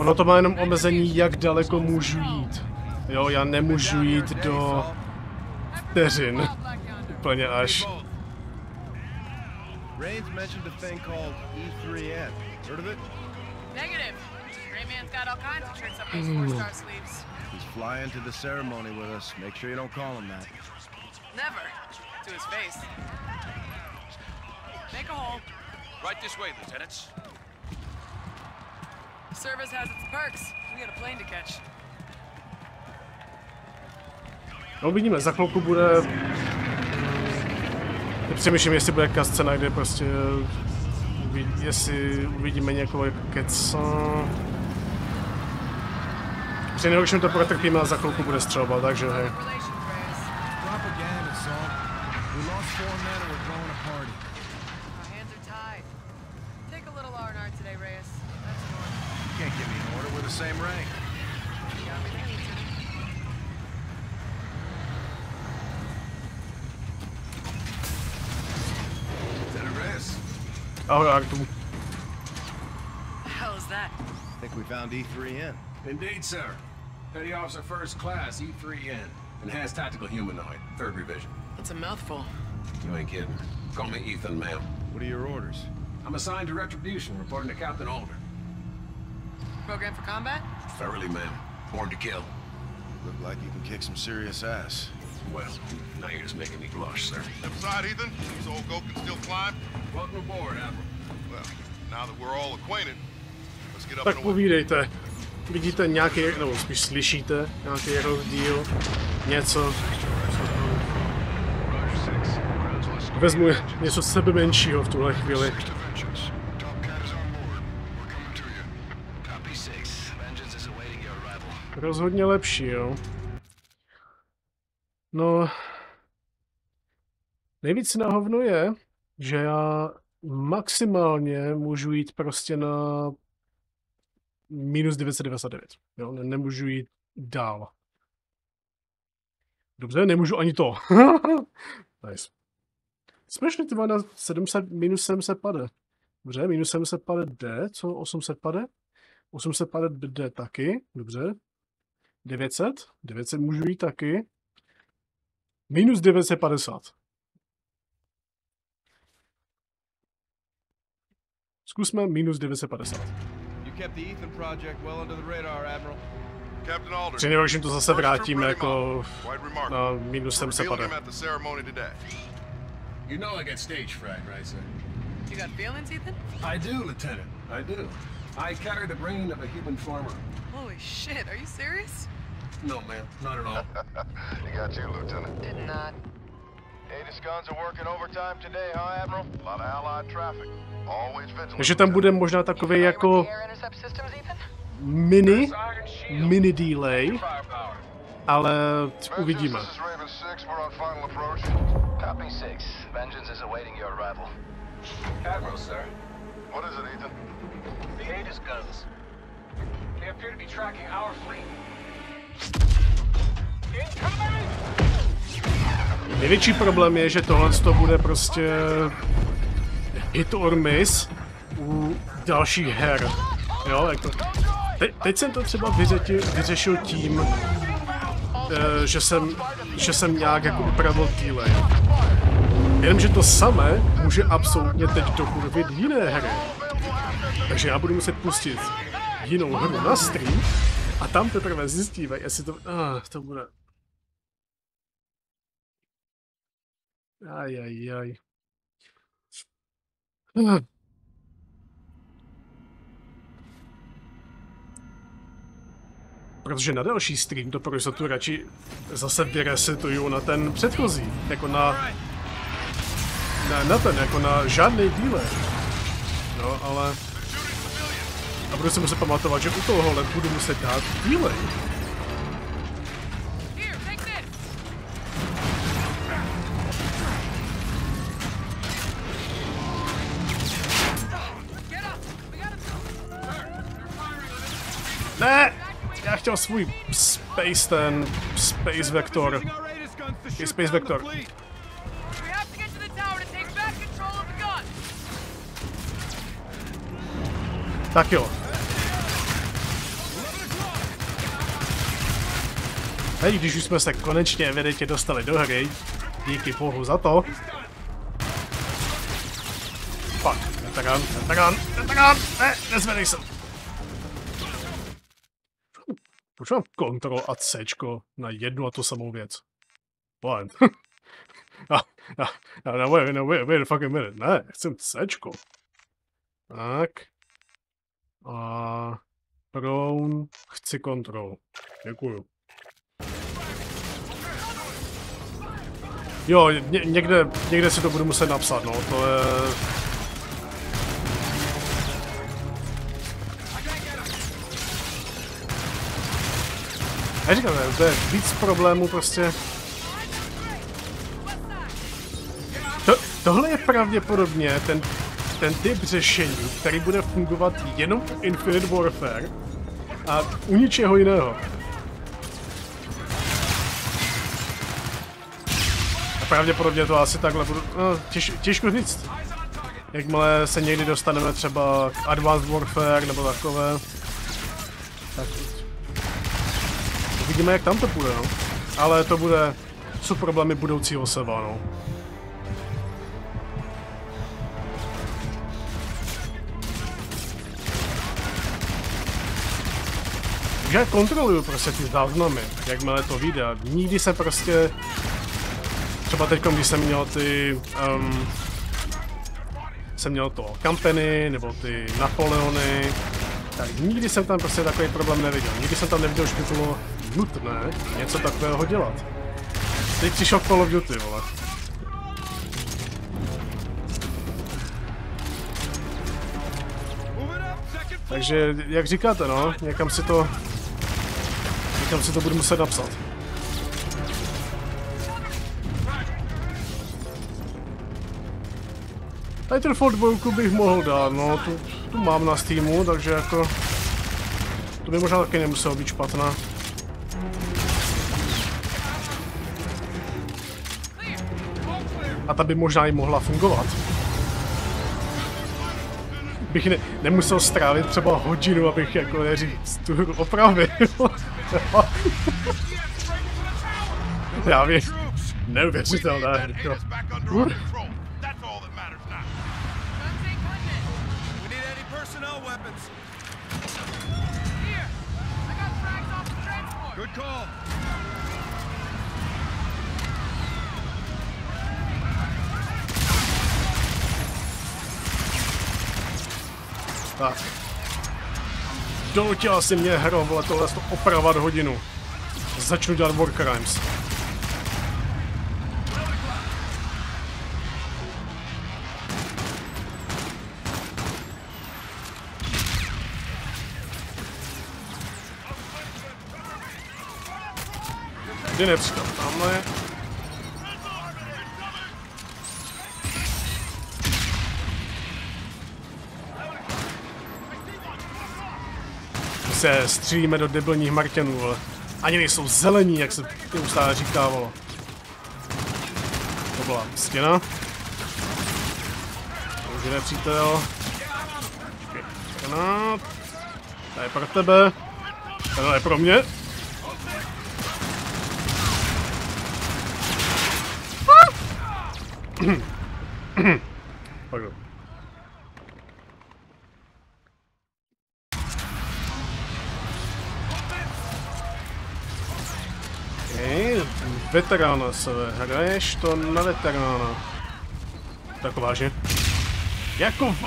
Ono to má jenom omezení, jak daleko můžu jít. Jo, já nemůžu jít do vteřin. Úplně až. Rains mentioned a thing called E3N. Heard of it? Negative. Rayman's got all kinds of tricks up his four-star sleeves. He's flying to the ceremony with us. Make sure you don't call him that. Never. To his face. Make a hole. Right this way, lieutenants. Service has its perks. We got a plane to catch. No uvidíme, za chvilku bude... Teď přemýšlím, jestli bude kascena, kde prostě... Jestli uvidíme někoho jako keca... Při nejhorším to protrpíme a za chvilku bude střelba, takže hej. Artu. The hell is that? I think we found E E3N. Indeed, sir. Petty Officer First Class, E3N. Enhanced Tactical Humanoid, third revision. That's a mouthful. You ain't kidding. Call me Ethan, ma'am. What are your orders? I'm assigned to Retribution, reporting to Captain Alder. Program for combat? Thoroughly, ma'am. Born to kill. Look like you can kick some serious ass. Well, now you're just making me blush, sir. Step aside, Ethan. So old goat can still climb. Welcome aboard, Admiral. Well, now that we're all acquainted, let's get up Tak and away. povídejte. Vidíte nějaký, nebo spíš slyšíte nějaký rozdíl, něco. Vezmu něco sebe menšího v tuhle chvíli. Rozhodně lepší, jo. No, nejvíc na hovno je, že já maximálně můžu jít prostě na minus 999. Jo, ne, nemůžu jít dál. Dobře, nemůžu ani to. nice. Jsme šli na 700, minus 750. Dobře, minus 750 D, co 850? 850 D taky, dobře. 900, 900 můžu jít taky. Minus 950. Zkusme minus 950. You kept the Ethan project well under the radar, Admiral. Captain Alder. Při nejhorším to zase vrátíme jako na minus We're revealing 750. him at the ceremony today. You know I got stage fright, right, sir? You got feelings, Ethan? I do, Lieutenant. I do. I carry the brain of a human farmer. Holy shit, are you serious? No, ma'am, not at all. he got you, Lieutenant. Did not. Aegis guns are working overtime today, huh, Admiral? A lot of allied traffic. Always vigilant. Takže tam bude možná takový jako mini, mini delay, ale uvidíme. This is Raven 6. We're on final approach. Copy 6. Vengeance is awaiting your arrival. Admiral, sir. What is it, Ethan? The guns. They appear to be tracking our fleet. Největší problém je, že tohle to bude prostě hit or miss u dalších her. Jo, jako, te, teď jsem to třeba vyřetil, vyřešil tím, eh, že jsem, že jsem nějak jako upravil delay. Jenomže to samé může absolutně teď dokurvit jiné hry. Takže já budu muset pustit jinou hru na stream a tam teprve zjistíme, jestli to... Ah, to bude... Aj, aj, aj. Ah. Protože na další stream to jistotu radši zase vyresetuju na ten předchozí, jako na... Ne, na ten, jako na žádný díle. No, ale... A budu si muset pamatovat, že u tohohle budu muset dát gotta Ne! Já chtěl svůj space ten, space vektor. Shoot Space down the Vector. fleet. We have to get to the tower to take back control of the gun! Tak jo. Teď, když už jsme se konečně evidentně dostali do hry, díky bohu za to. Fuck, veterán, veterán, veterán, ne, nezvedej se. Proč mám Ctrl a C na jednu a tu samou věc? What? no, no, no, no, wait, no, wait, wait a fucking minute. Ne, chcem C. Tak. A... Brown, chci kontrol. Děkuju. Jo, ně, někde, někde si to budu muset napsat, no, to je... Já říkám, to je víc problémů prostě. To, tohle je pravděpodobně ten, ten typ řešení, který bude fungovat jenom u Infinite Warfare a u ničeho jiného. Pravděpodobně to asi takhle budu... No, těž, těžko říct. Jakmile se někdy dostaneme třeba k Advanced Warfare nebo takové, tak uvidíme, jak tam to půjde, no. Ale to bude, jsou problémy budoucího seba, no. já kontroluju prostě ty záznamy, jakmile to vyjde. Nikdy se prostě, třeba teď, když jsem měl ty, um, jsem měl to kampeny, nebo ty Napoleony, tak nikdy jsem tam prostě takový problém neviděl. Nikdy jsem tam neviděl, že by bylo nutné něco takového dělat. Teď přišel Call of Duty, vole. Takže, jak říkáte, no, někam si to Někam si to budu muset napsat. Titanfall 2 bych mohl dát, no, tu, tu mám na Steamu, takže jako... To by možná taky nemuselo být špatná. A ta by možná i mohla fungovat. Bych ne, nemusel strávit třeba hodinu, abych jako neříct tu hru opravil. Já vím. Neuvěřitelné. Jako. Call. Tak. Donutila si mě hro, vole, tohle to opravovat hodinu. Začnu dělat War Crimes. Kde nepřítel? Tamhle. Se střílíme do debilních Marťanů, ale ani nejsou zelení, jak se neustále říkávalo. To byla stěna. To už je nepřítel. Granát. To je pro tebe. To je pro mě. Pardon. Veterána se hraješ to na veterána. Tak vážně. Jako v...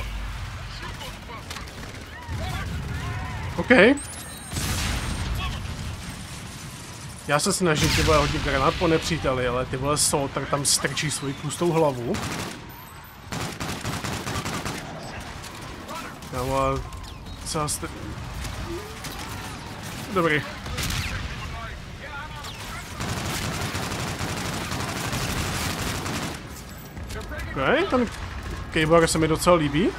OK. Já se snažím ty vole hodit granát po nepříteli, ale ty vole jsou, tak tam strčí svoji tlustou hlavu. Já vole... Co jste... Dobrý. OK, ten Kejbar se mi docela líbí.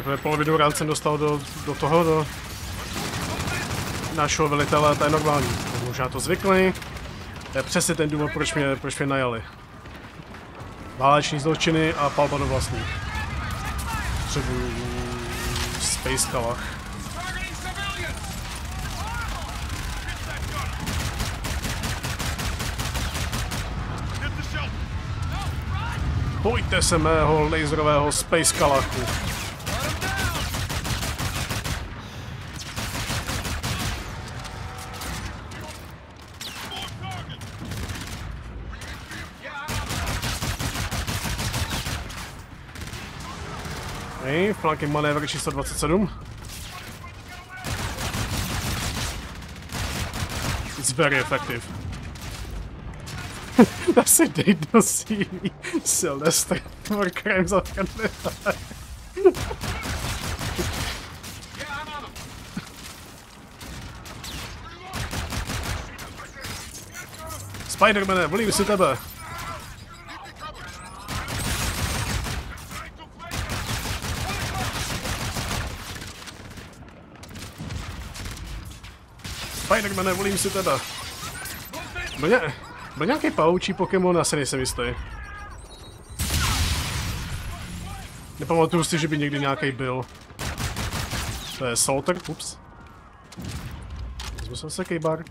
ve polovinu rán jsem dostal do, do toho, do našeho velitele, to je normální. Možná to zvyklý. To je přesně ten důvod, proč mě, proč mě najali. Váleční zločiny a palba do vlastní. Potřebuji Space Kalach. Bojte se mého laserového Space Kalachu. Flanking manévr číslo 27. It's very effective. That's a date to see Sylvester for crimes of Canada. Spidermane, volím si tebe. Spidermane, volím si tebe. Byl, ně, byl nějaký paučí Pokémon, se nejsem jistý. Nepamatuju si, že by někdy nějaký byl. To je Salter, ups. Vezmu se kejbar.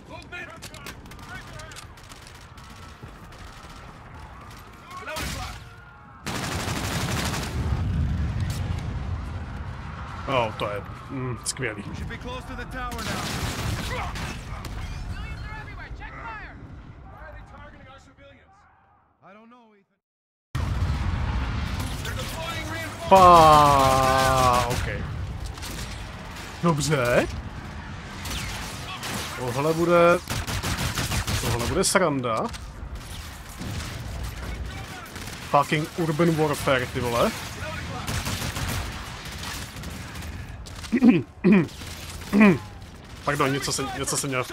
Oh, to je mm, skvělý. Should be close to the tower now. Civilians are everywhere. Check fire. Why are they targeting our civilians? I don't know, Ethan. They're deploying reinforcements. Pa, OK. Dobře. Tohle bude... Tohle bude sranda. Fucking Urban Warfare, ty vole. Pardon, něco se, něco se měl v.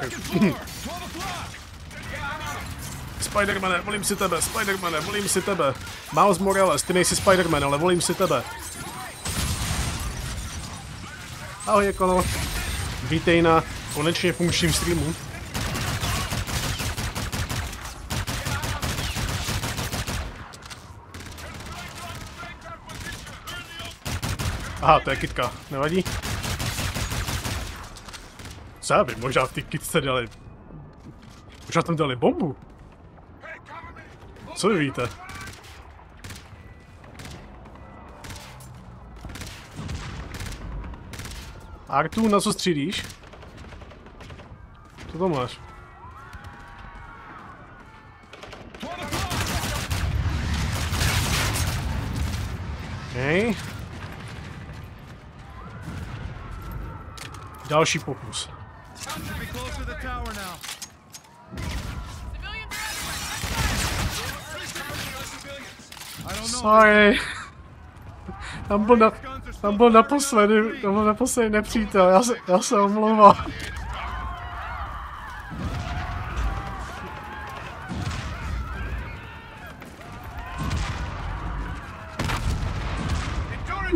Spidermane, volím si tebe, Spidermane, volím si tebe. Miles Morales, ty nejsi Spiderman, ale volím si tebe. Ahoj, Ekono. Vítej na konečně funkčním streamu. Aha, to je kitka, nevadí. Co já vím, možná v té kitce dali... Možná tam dali bombu. Co vy víte? Artu, na co střílíš? Co to máš? Hej. Další pokus. Should be close to the tower now. Civilians are everywhere. I don't know. Sorry. Tam byl, na, tam byl naposledy, tam byl naposledy nepřítel, já se, já se omlouvám.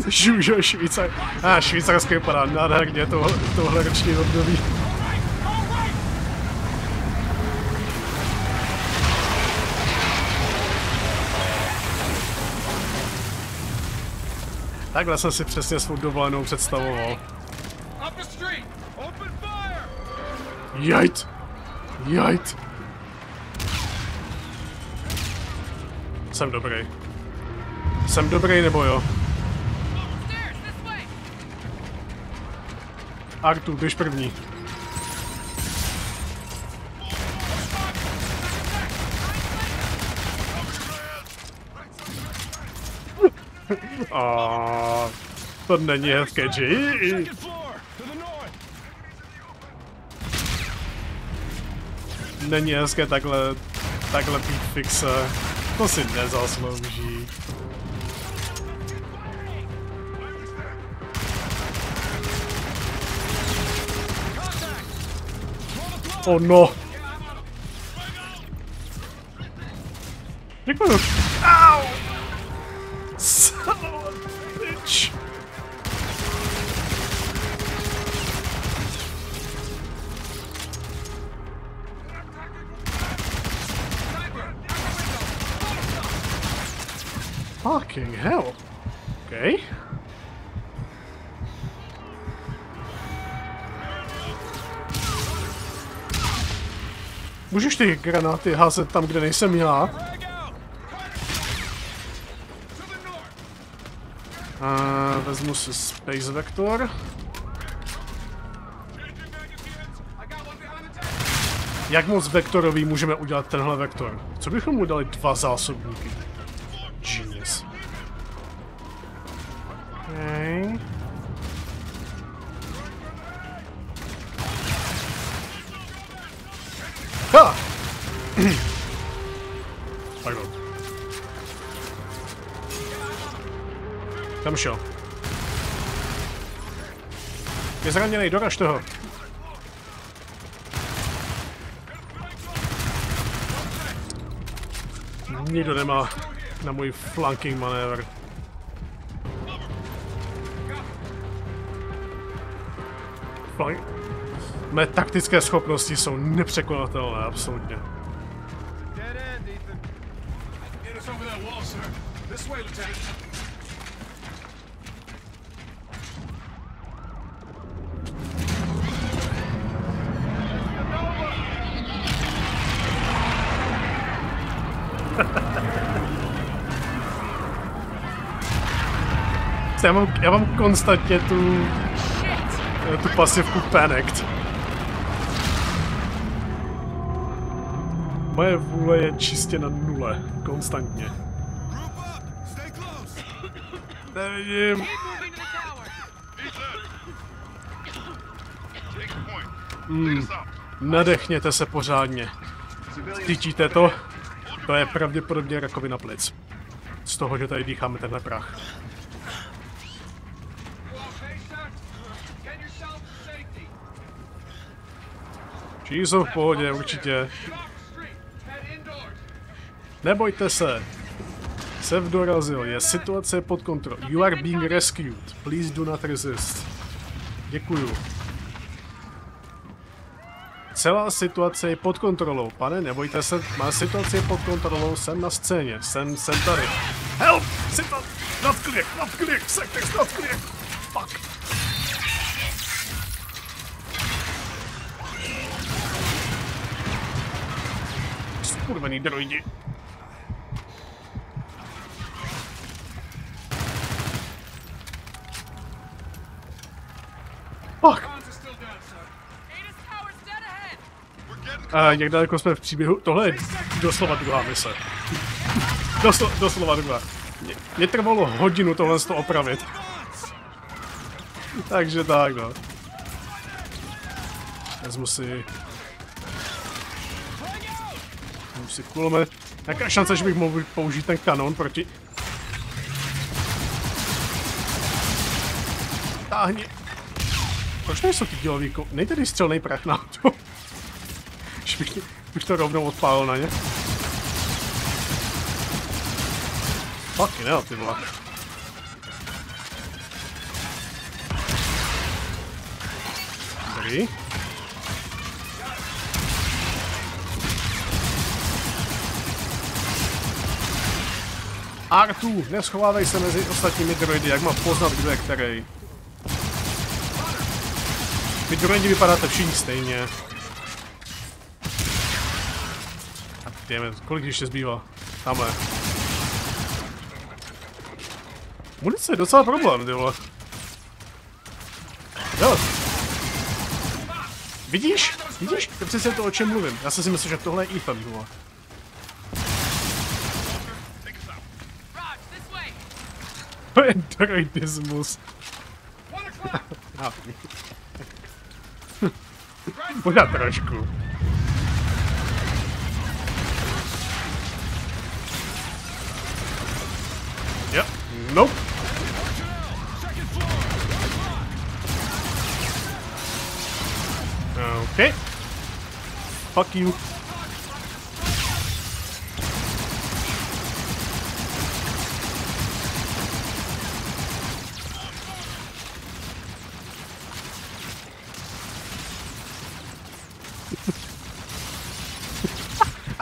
Šu, Švýcar. A, ah, švýcarský vypadá nádherně to, tohle roční období. Takhle jsem si přesně svou dovolenou představoval. Jajt! Jajt! Jsem dobrý. Jsem dobrý nebo jo? Stairs, this way. Artu, běž první. A to není hezké, north. Není hezké takhle, takhle být fixe. To si nezaslouží. Oh no. Děkuju. Au! Můžeš ty granáty házet tam, kde nejsem já? Uh, vezmu si Space Vector. Jak moc vektorový můžeme udělat tenhle vektor? Co bychom mu dali dva zásobníky? Kam šel? Je zraněný, doraž toho. Nikdo nemá na můj flanking manévr. Flank... Mé taktické schopnosti jsou nepřekonatelné, absolutně. Dead end, Ethan. Get us over that wall, sir. This way, Lieutenant. Já mám, já mám konstantně tu, tu pasivku Panicked. Moje vůle je čistě na nule, konstantně. Nevidím. Hmm. Nadechněte se pořádně. Cítíte to? To je pravděpodobně rakovina plic. Z toho, že tady dýcháme tenhle prach. Get yourself to safety. Všichni jsou v pohodě, určitě. Nebojte se. Sev dorazil, je situace pod kontrolou. You are being rescued. Please do not resist. Děkuju. Celá situace je pod kontrolou. Pane, nebojte se, má situace pod kontrolou, jsem na scéně, jsem, jsem tady. Help! Situace, not clear, not clear, sectors not clear. Fuck. Skurvený droidi. Fuck. A jak daleko jsme v příběhu? Tohle je doslova druhá mise. Doslo, doslova druhá. Mě, mě trvalo hodinu tohle toho opravit. Takže tak no. Vezmu si... Si kulomet. Jaká šance, že bych mohl použít ten kanon proti... Táhni. Proč nejsou ty dělový kou... Nejde tady střelnej prach na to. Že bych, bych to rovnou odpálil na ně. Fucking hell, ty vole. Dobrý. Artu, neschovávej se mezi ostatními droidy, jak mám poznat, kdo je který. Vy droidi vypadáte všichni stejně. Jdeme, kolik ještě zbývá? Tamhle. Munice je docela problém, ty vole. Jo. Vidíš? Vidíš? To je přesně to, o čem mluvím. Já jsem si myslel, že tohle je Ethan, vole. To je droidismus. One o'clock. Ah. Možná trošku. Yep. Nope. Okay. Fuck you.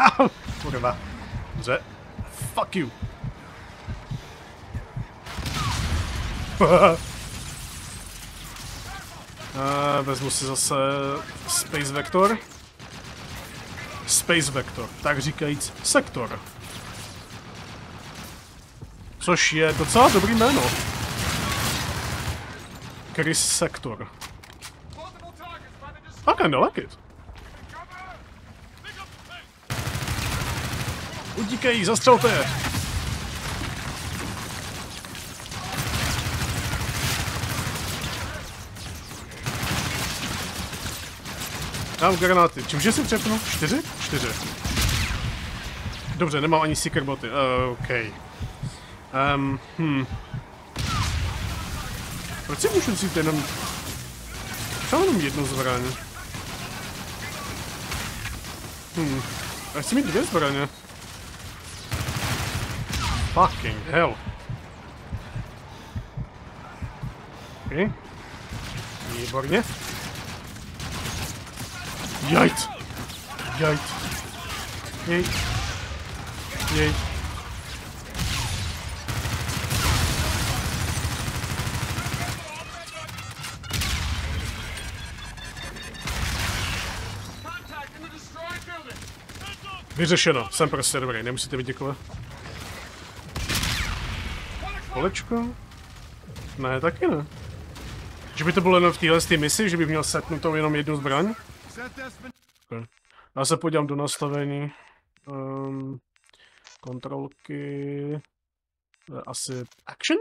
Au! Kurwa. Dobře. Fuck you. A vezmu si zase Space Vector. Space Vector, tak říkajíc sektor. Což je docela dobrý jméno. Chris Sector. I kinda like it. Utíkej, zastřelte je! Dám granáty. Čímže si přepnu? Čtyři? Čtyři. Dobře, nemám ani seeker boty. Uh, OK. Um, hm. Proč si můžu vzít jenom... Třeba jenom jednu zbraň? Hm. Já chci mít dvě zbraně. Fucking hell. OK. Výborně. Jajt. Jajt. Jejt. Jejt. Vyřešeno, jsem prostě dobrý, nemusíte být děkovat. Kolečko? Ne, taky ne. Že by to bylo jenom v téhle té misi, že bych měl setnutou jenom jednu zbraň? Okay. Já se podívám do nastavení. Um, kontrolky. Asi action?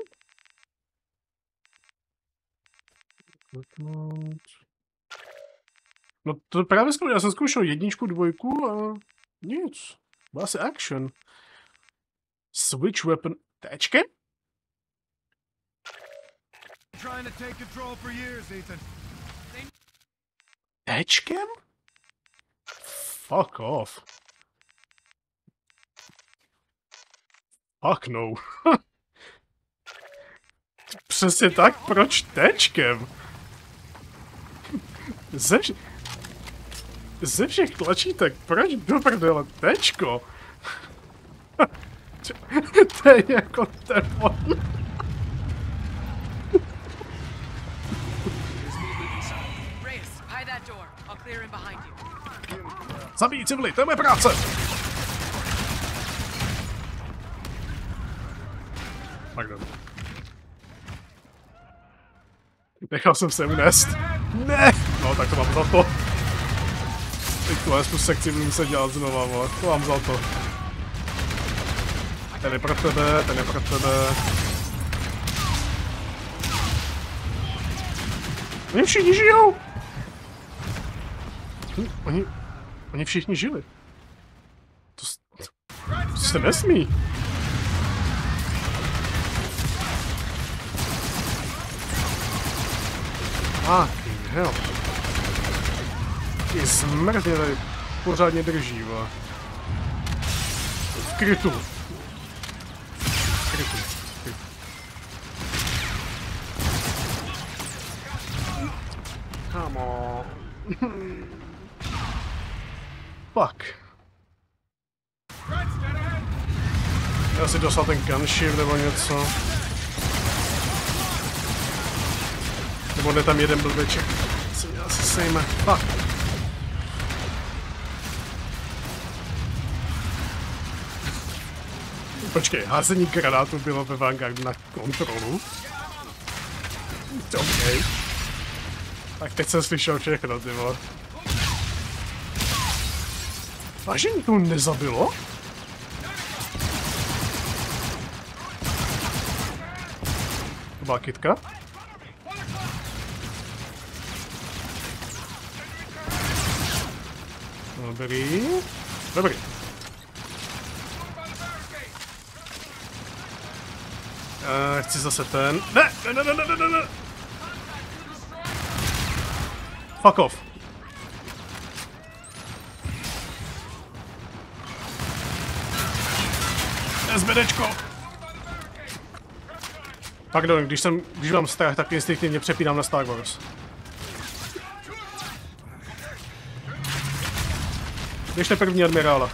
No to právě zkoušel, já jsem zkoušel jedničku, dvojku a nic. Bylo asi action. Switch weapon. Tečke? Tečkem? Fuck off. Fuck no. Přesně tak, proč tečkem? Ze, vš- ze všech tlačítek, proč do prdele tečko? to je jako telefon. Zabij civily, to je moje práce! Pardon. Nechal jsem se unést. Ne! No, tak to mám za to. Teď tuhle tu sekci budu muset dělat znova, vole. To mám za to. Ten je pro tebe, ten je pro tebe. Oni všichni žijou! Oni, oni všichni žili. To, to se nesmí. Fucking hell. Ty smrt mě tady pořádně drží, vole. V krytu. V krytu. v krytu. Come on. Fuck. Já si dostal ten gunshift nebo něco. Nebo jde tam jeden blbeček. Se mě asi sejme. Fuck. Počkej, házení granátu bylo ve Vanguard na kontrolu? OK. Tak teď jsem slyšel všechno, ty vole. Vážně nikoho nezabilo? To byla kytka? Dobrý. Dobrý. Uh, chci zase ten. Ne, ne, ne, ne, ne, ne, ne. Fuck off. SBDčko. Pardon, když, jsem, když mám strach, tak instinktivně přepínám na Star Wars. Běžte první admirála.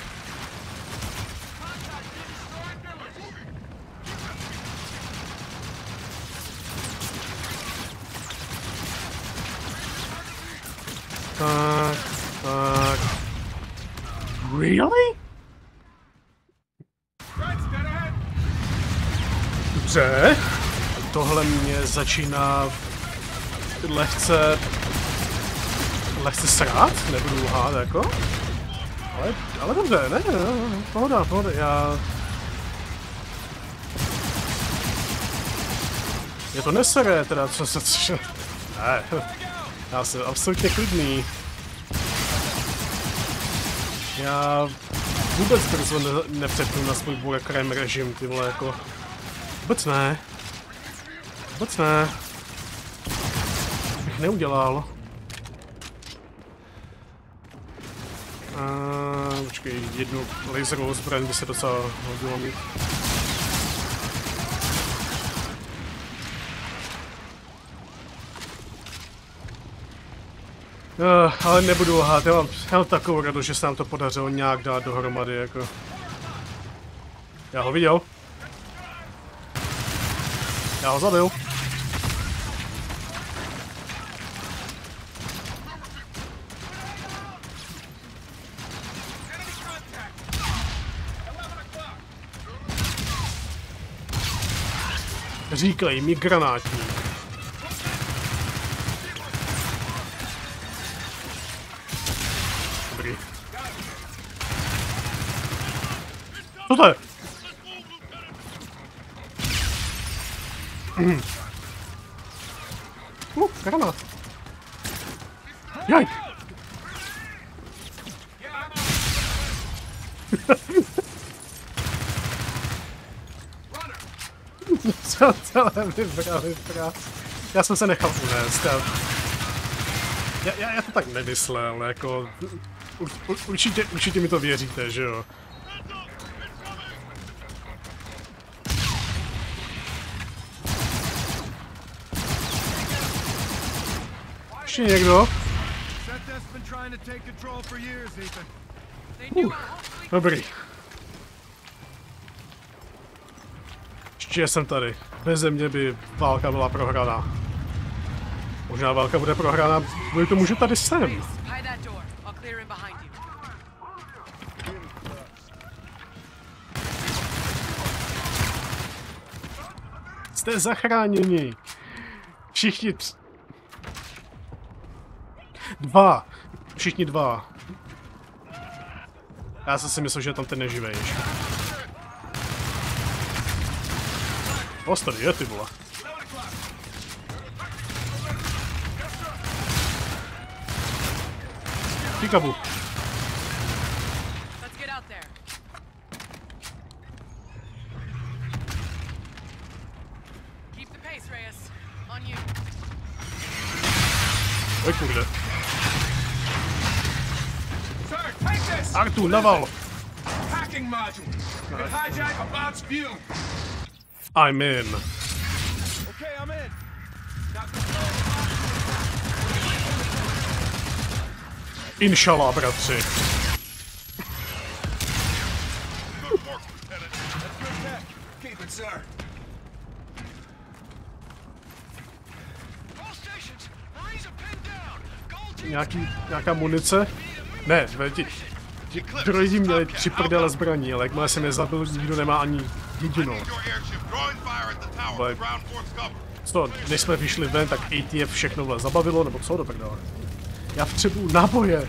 Tak, tak. Really? Dobře. Tohle mě začíná lehce... Lehce srát, nebudu lhát, jako. Ale, ale dobře, ne, ne, ne, pohoda, pohoda, já... Je to nesere, teda, co se... Co, ne, já jsem absolutně klidný. Já vůbec brzo ne, nepřepnu na svůj bude crime režim, ty vole, jako... Vůbec ne. Vůbec ne. Bych neudělal. A, počkej, jednu laserovou zbraň by se docela hodilo mít. Uh, ale nebudu lhát, já mám, já takovou radost, že se nám to podařilo nějak dát dohromady, jako. Já ho viděl. Já ho zabil. Říkej mi granátník. Dobrý. Co to je? Mhm. Uh, granát. Jaj. Co celé vybral, vybral. Já jsem se nechal unést. Já, já, já, já to tak nemyslel, jako... Ur, ur, určitě, určitě mi to věříte, že jo? Ještě někdo? Seth's been trying to take control for years, Ethan. They knew our whole fleet Dobrý. Ještě jsem tady. Bez mě by válka byla prohraná. Možná válka bude prohrána kvůli tomu, že tady jsem. Jste zachráněni. Všichni tř... Dva. Všichni dva. Já jsem si myslel, že tam ten neživej ještě. Os tady je, ty vole. Pikabu. Let's get out there. Keep the pace, Reyes. On you. Oj kurde. Sir, take this! Artu, naval. Hacking module. You can hijack a bot's view. I'm in. Okay, I'm in. Inshallah, bratři. Nějaký, nějaká munice? Ne, ve- ti, ti droidi měli tři prdele zbraní, ale jakmile jsem je zabil, nikdo nemá ani jedinou. cover. Co, než jsme vyšli ven, tak ATF všechno vle zabavilo, nebo co do prdele? Já potřebuju náboje.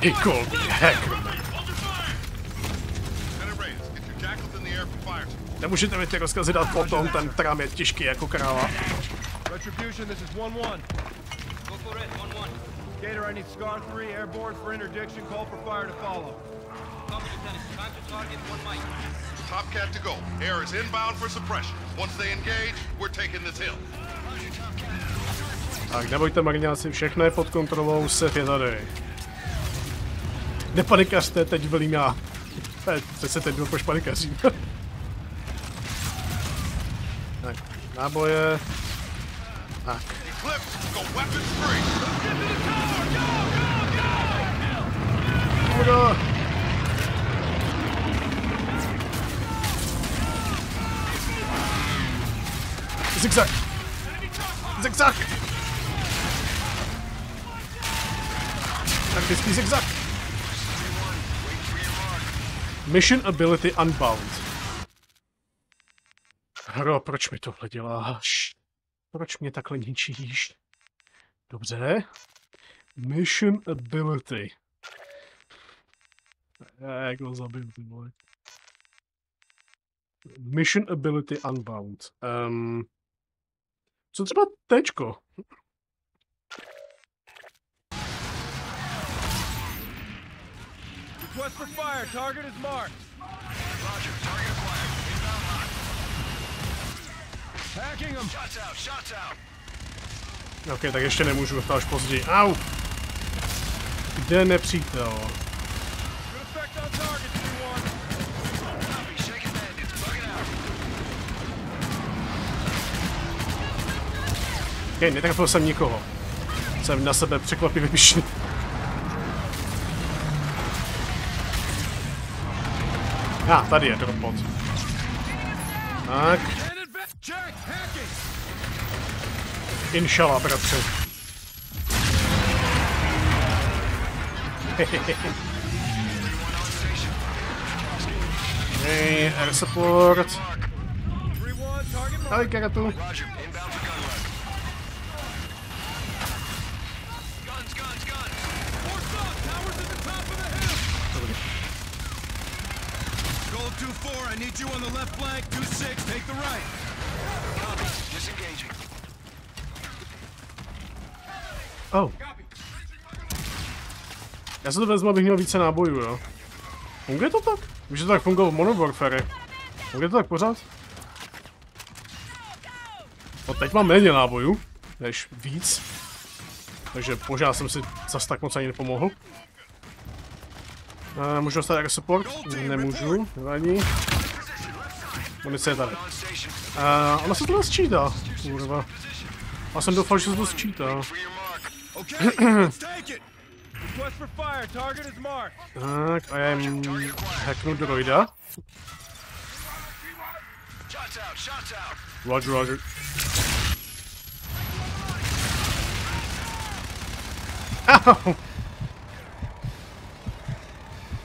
Pickle hacker. Nemůžete mi ty rozkazy dát potom, ten trám je těžký jako kráva. Retribution, this is 1-1. It, 1-1. Gator, I need Scar 3 airborne for interdiction. Call for fire to follow. Copy, Lieutenant. Time to target, one mic. Top cat to go. Air is inbound for suppression. Once they engage, we're taking this hill. Tak nebojte marňáci, všechno je pod kontrolou, Sef je tady. Nepanikařte, teď velím já. Eh, Teď se teď byl poš panikařím. tak, náboje. Tak, Zigzag! Zigzag! Taktický zigzag! Mission ability unbound. Hro, proč mi tohle děláš? Proč mě takhle ničíš? Dobře. Mission ability. Jak ho zabiju, ty vole. Mission ability unbound. Um, co třeba tečko? Request for fire. Target is marked. Roger, target acquired. Inbound hot. Hacking them. Shots out, shots out. Ok, tak ještě nemůžu, to až později. Au! Kde nepřítel? Good effect on target, 3-1. Copy, shaking bandits. Bug it out. Ok, netrefil jsem nikoho. Jsem na sebe překvapivě pišný. A, ah, tady je dropbot. Tak, inşallah bratře. hey, air support. Ahoj, Keratu. 2-4, I need you on the left flank, 2-6, take the right. Oh. Já se to vezmu, abych měl více nábojů, jo. Funguje to tak? Už to tak fungovalo v Modern Warfare. Funguje to tak pořád? No teď mám méně nábojů, než víc. Takže možná jsem si zas tak moc ani nepomohl. A můžu dostat jako support? Nemůžu, nevadí. Munice je tady. On station. A ono se to sčítá, kurva. Já jsem doufal, že se to sčítá. For your mark. Okay, let's take it. Request for fire. Target is marked. Tak a já jim hacknu droida. Shots out, shots out. Roger, roger. Au!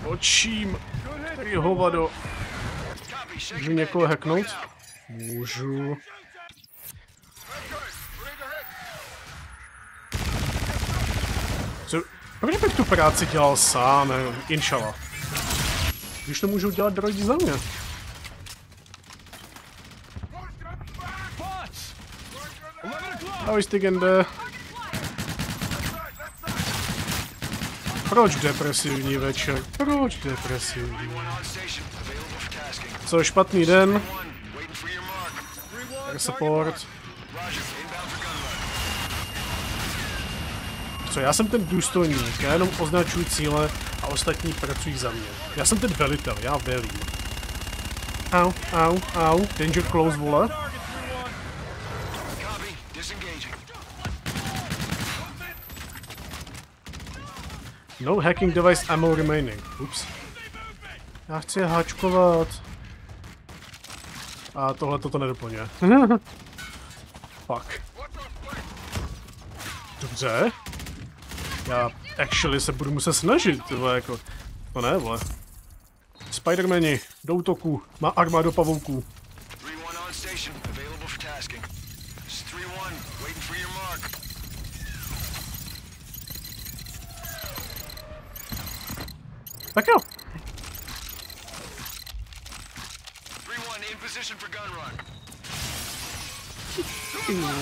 Očím. Tady hovado. Můžu někoho hacknout? Můžu. Co? Proč bych tu práci dělal sám, inshallah. Když to můžou dělat droidi za mě. Bots. 11 o'clock. Ahoj Stigende. Proč depresivní večer? Proč depresivní? Co, špatný den? One, waiting for your mark. 3-1. Target Support. Co, já jsem ten důstojník, já jenom označuji cíle a ostatní pracují za mě. Já jsem ten velitel, já velím. Au, au, au, danger close, vole. Target 3-1. Copy, disengaging. No hacking device ammo remaining. Ups. Já chci háčkovat. A tohle toto nedoplňuje. Fuck. Dobře. Já actually se budu muset snažit, ty vole, jako. To ne, vole. Spidermani, do útoku, má armádu pavouků. 3-1 on station. Available for tasking. This is 3-1, waiting for your mark. Tak jo. 3-1 in position for gun run.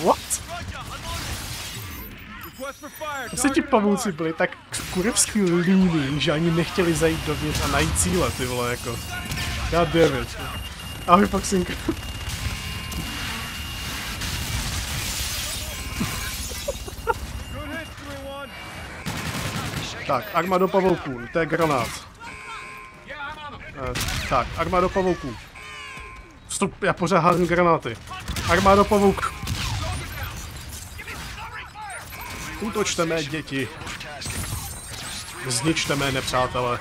What? Asi ti pavouci byli tak kurevský líní, že ani nechtěli zajít dovnitř a najít cíle, ty vole, jako. God damn it. Ahoj, Foxinka. Good hit, 3-1. Tak, arma do pavouků, to je granát. Eh, tak, arma do pavouků. Vstup, já pořád házím granáty. Arma do pavouků. Útočte mé děti. Zničte mé nepřátele.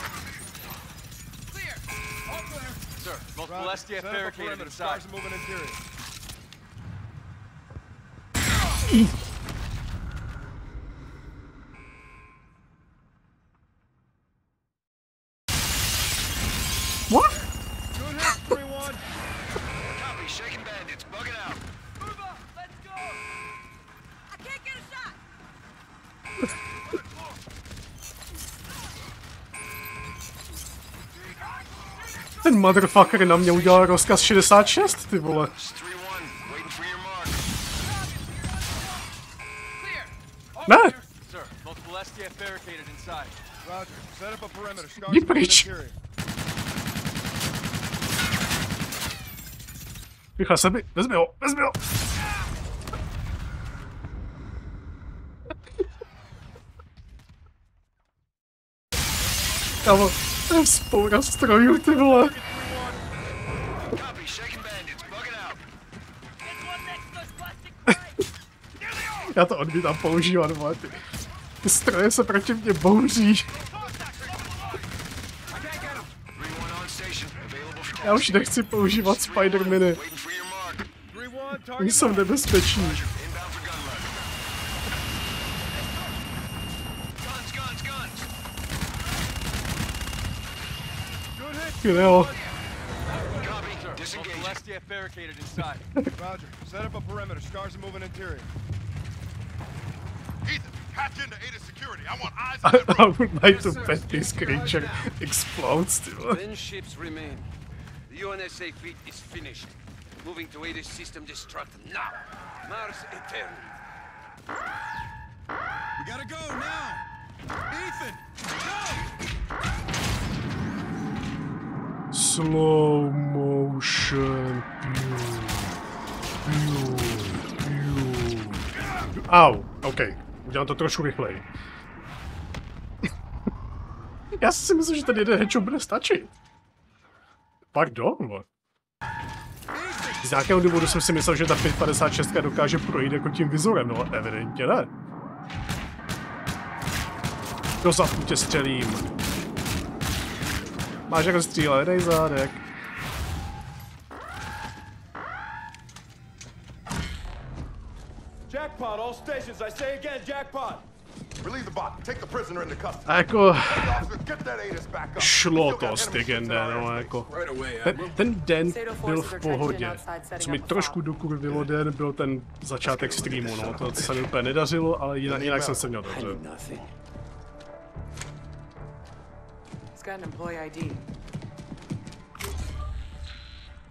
Multiple SDF Set up a barricaded perimeter. inside. Stars are moving interior. What? Good hit, 3-1. Copy, shaking bandits. bugging out. Move up! Let's go! I can't get a shot! Ten motherfucker na mě udělal rozkaz 66, ty vole. It's 3-1. Waiting for your mark. Clear! Ne, Sir, multiple SDF barricaded inside. Roger. Set up a perimeter. Stars Jdi moving pryč. interior. Michal, se mi, vezmi ho, vezmi ho. Kámo, je spoura strojů, ty vole. Já to odmítám používat, vole, ty. Ty stroje se proti mně bouří. 3-1 on station. Available for Já už nechci používat. 3-1, Oni jsou nebezpeční. Good hit. Kineo. Copy. Multiple Disengage. SDF barricaded inside. Roger. Set up a perimeter. Stars are moving interior. Ethan, hatch into Ada security. I want eyes on that I would like to bet this creature explodes, ty. Ten ships remain. The UNSA fleet is finished. Moving to Aegis system destruct now. Mars Eternum. We gotta go now. Ethan, go! Slow motion. Pew. Pew. Pew. Au, OK. Udělám to trošku rychleji. Já si myslím, že ten jeden headshot bude stačit. Pardon, vole. Z nějakého důvodu jsem si myslel, že ta 556 dokáže projít jako tím vizorem, no evidentně ne. Do zadku tě střelím. Máš jako střílet, dej zádek. Jackpot, all stations. I say again, jackpot. Relieve the bot. Take the prisoner into custody. A jako Officers, get that ATIS back up. šlo to in Tigende, no jako. Ten, ten den byl v pohodě. Co mi trošku dokurvilo den, byl ten začátek streamu, no. To se mi úplně nedařilo, ale jinak, jinak jsem se měl dobře. Got an employee ID.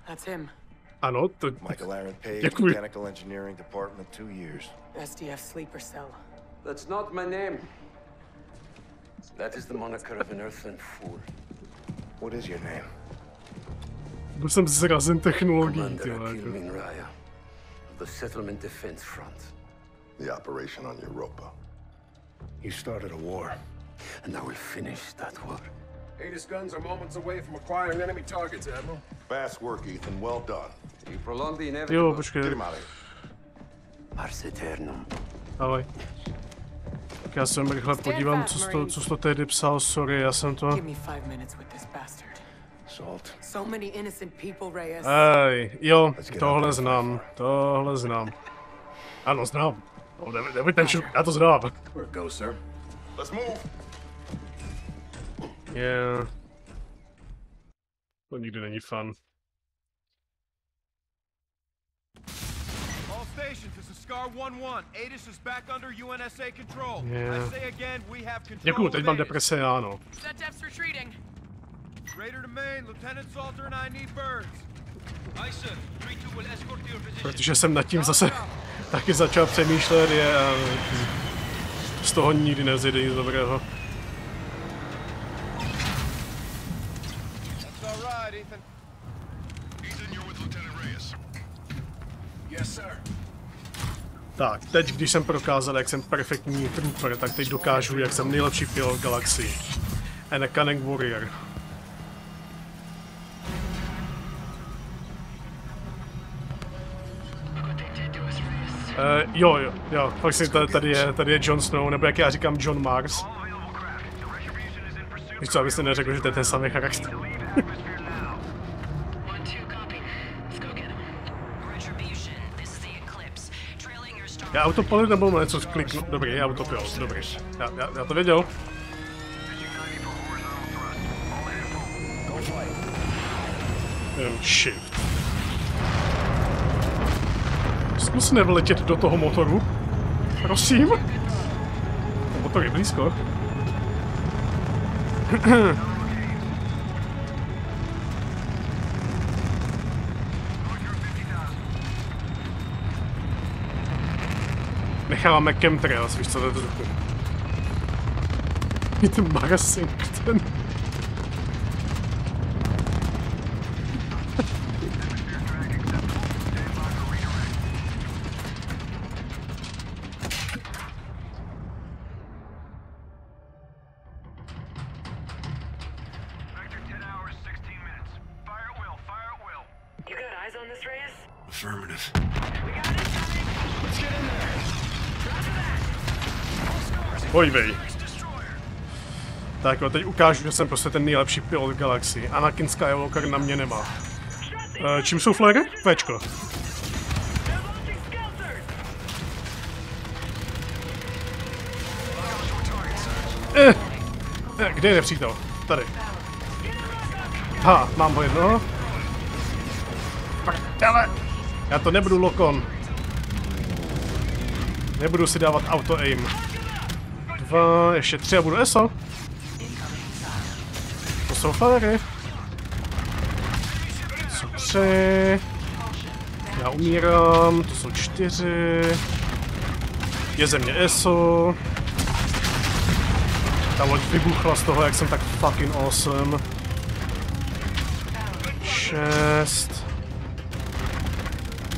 That's him. Ano, to... Michael Aaron Page, Děkuji. Mechanical Engineering Department, two years. SDF sleeper cell. That's not my name. That is the moniker of an earthland fool. What is your name? Byl jsem zrazen technologií, ty Commander vole, Akil jako. Min Raya of the Settlement Defense Front. The operation on Europa. You started a war. And I will finish that war. Aegis guns are moments away from acquiring enemy targets, Admiral. Fast work, Ethan. Well done. You prolong the Jo, inevitable. počkej, Get him out of here. Mars Eternum. ahoj. Tak já se jenom rychle podívám, co jsi to, co jsi to tehdy psal, sorry, já jsem to... Salt. Ej, jo, tohle znám, tohle znám. Ano, znám. No, nebuď- ten šup, já to znám. Let's move. Yeah. To nikdy není fun. All stations, this is Scar 1-1. ATIS is back under UNSA control. Yeah. I say again, we have control Děkuju, teď mám deprese, ano. That depth's retreating. Raider to main, Lieutenant Salter and I need birds. Aye, sir. 3-2 will escort to your position. Protože jsem nad tím zase taky začal přemýšlet, je a z toho nikdy nevzejde nic dobrého. Tak, teď, když jsem prokázal, jak jsem perfektní trooper, tak teď dokážu, jak jsem nejlepší pilot galaxii. And a cunning warrior. Uh, jo, jo, jo, tady, tady je, tady je Jon Snow, nebo jak já říkám John Mars. Víš co, abyste neřekl, že to je ten samý charakter. Já autopilot nebo něco kliknu, dobrý, autopilot, dobrý. Já, já, já to věděl. Um, shift. Zkus nevletět do toho motoru. Prosím. Motor je blízko. Necháváme chemtrails, víš co, to je to takový. Je ten Marasink, ten... Pojďvej. Tak jo, teď ukážu, že jsem prostě ten nejlepší pilot v galaxii. Anakin Skywalker na mě nemá. E, čím jsou launching skelters. Eh, eh, kde je nepřítel? Tady. Ha, mám ho jednoho. Prdele! Já to nebudu lokon. Nebudu si dávat auto aim. Dva, ještě tři a budu ESO. To jsou fléry. To jsou tři. Já umírám, to jsou čtyři. Je ze mě ESO. Ta loď vybuchla z toho, jak jsem tak fucking awesome. Šest.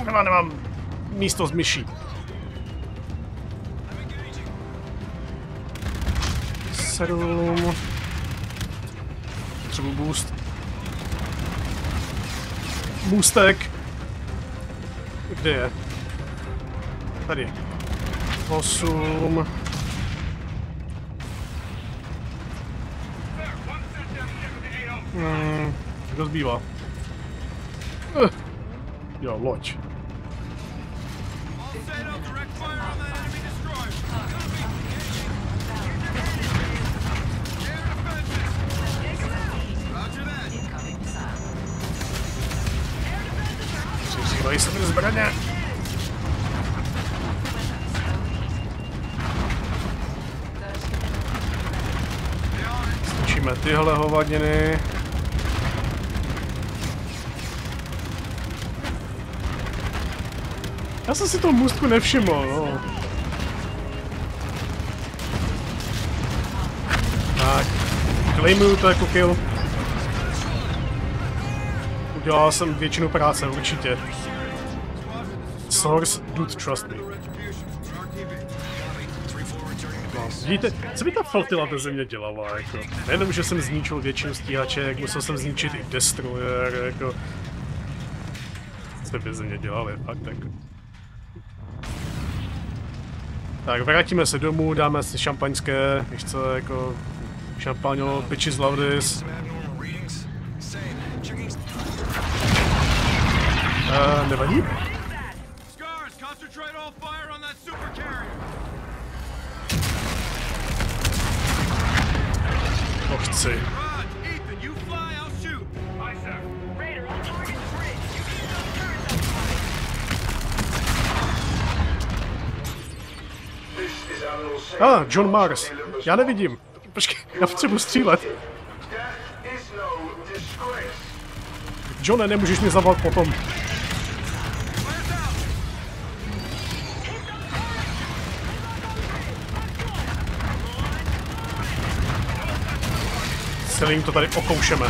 Nemám, nemám místo s myší. Sedm. Potřebuji boost. Boostek. Kde je? Tady. Osm. Hmm, kdo zbývá? Eh, jo, loď. Zbraně. Zničíme tyhle hovadiny. Já jsem si toho můstku nevšiml, no. Tak, claimuju to jako kill. Udělal jsem většinu práce, určitě. Source, dude, trust me. Vidíte, co by ta flotila ve země dělala, jako? Nejenom, že jsem zničil většinu stíhaček, musel jsem zničit i destroyer, jako... Co by ze mě dělali, fakt jako. Tak, vrátíme se domů, dáme si šampaňské, víš co, jako... Šampaňo, bitches love this. Uh, nevadí? Admiral Singh. Ah, John Mars. Já nevidím. Počkej, já potřebuji střílet. Johne, nemůžeš mě zavolat potom. Celým to tady okoušeme.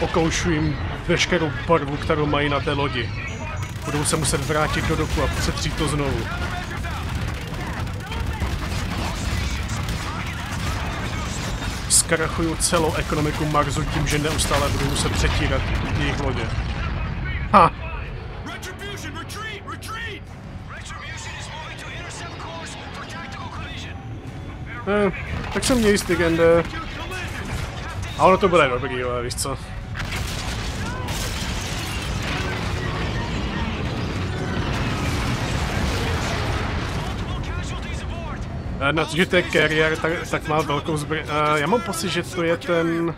Okoušu jim veškerou barvu, kterou mají na té lodi. Budou se muset vrátit do doku a přetřít to znovu. Zkrachuju celou ekonomiku Marsu tím, že neustále budu muset přetírat jejich lodě. Ha! Eh, tak jsem mě jistý, Gende. A ono to bude dobrý, ale víš co. Eh, Na to, že to je carrier, tak, tak má velkou zbraň. Uh, já mám pocit, že to je ten...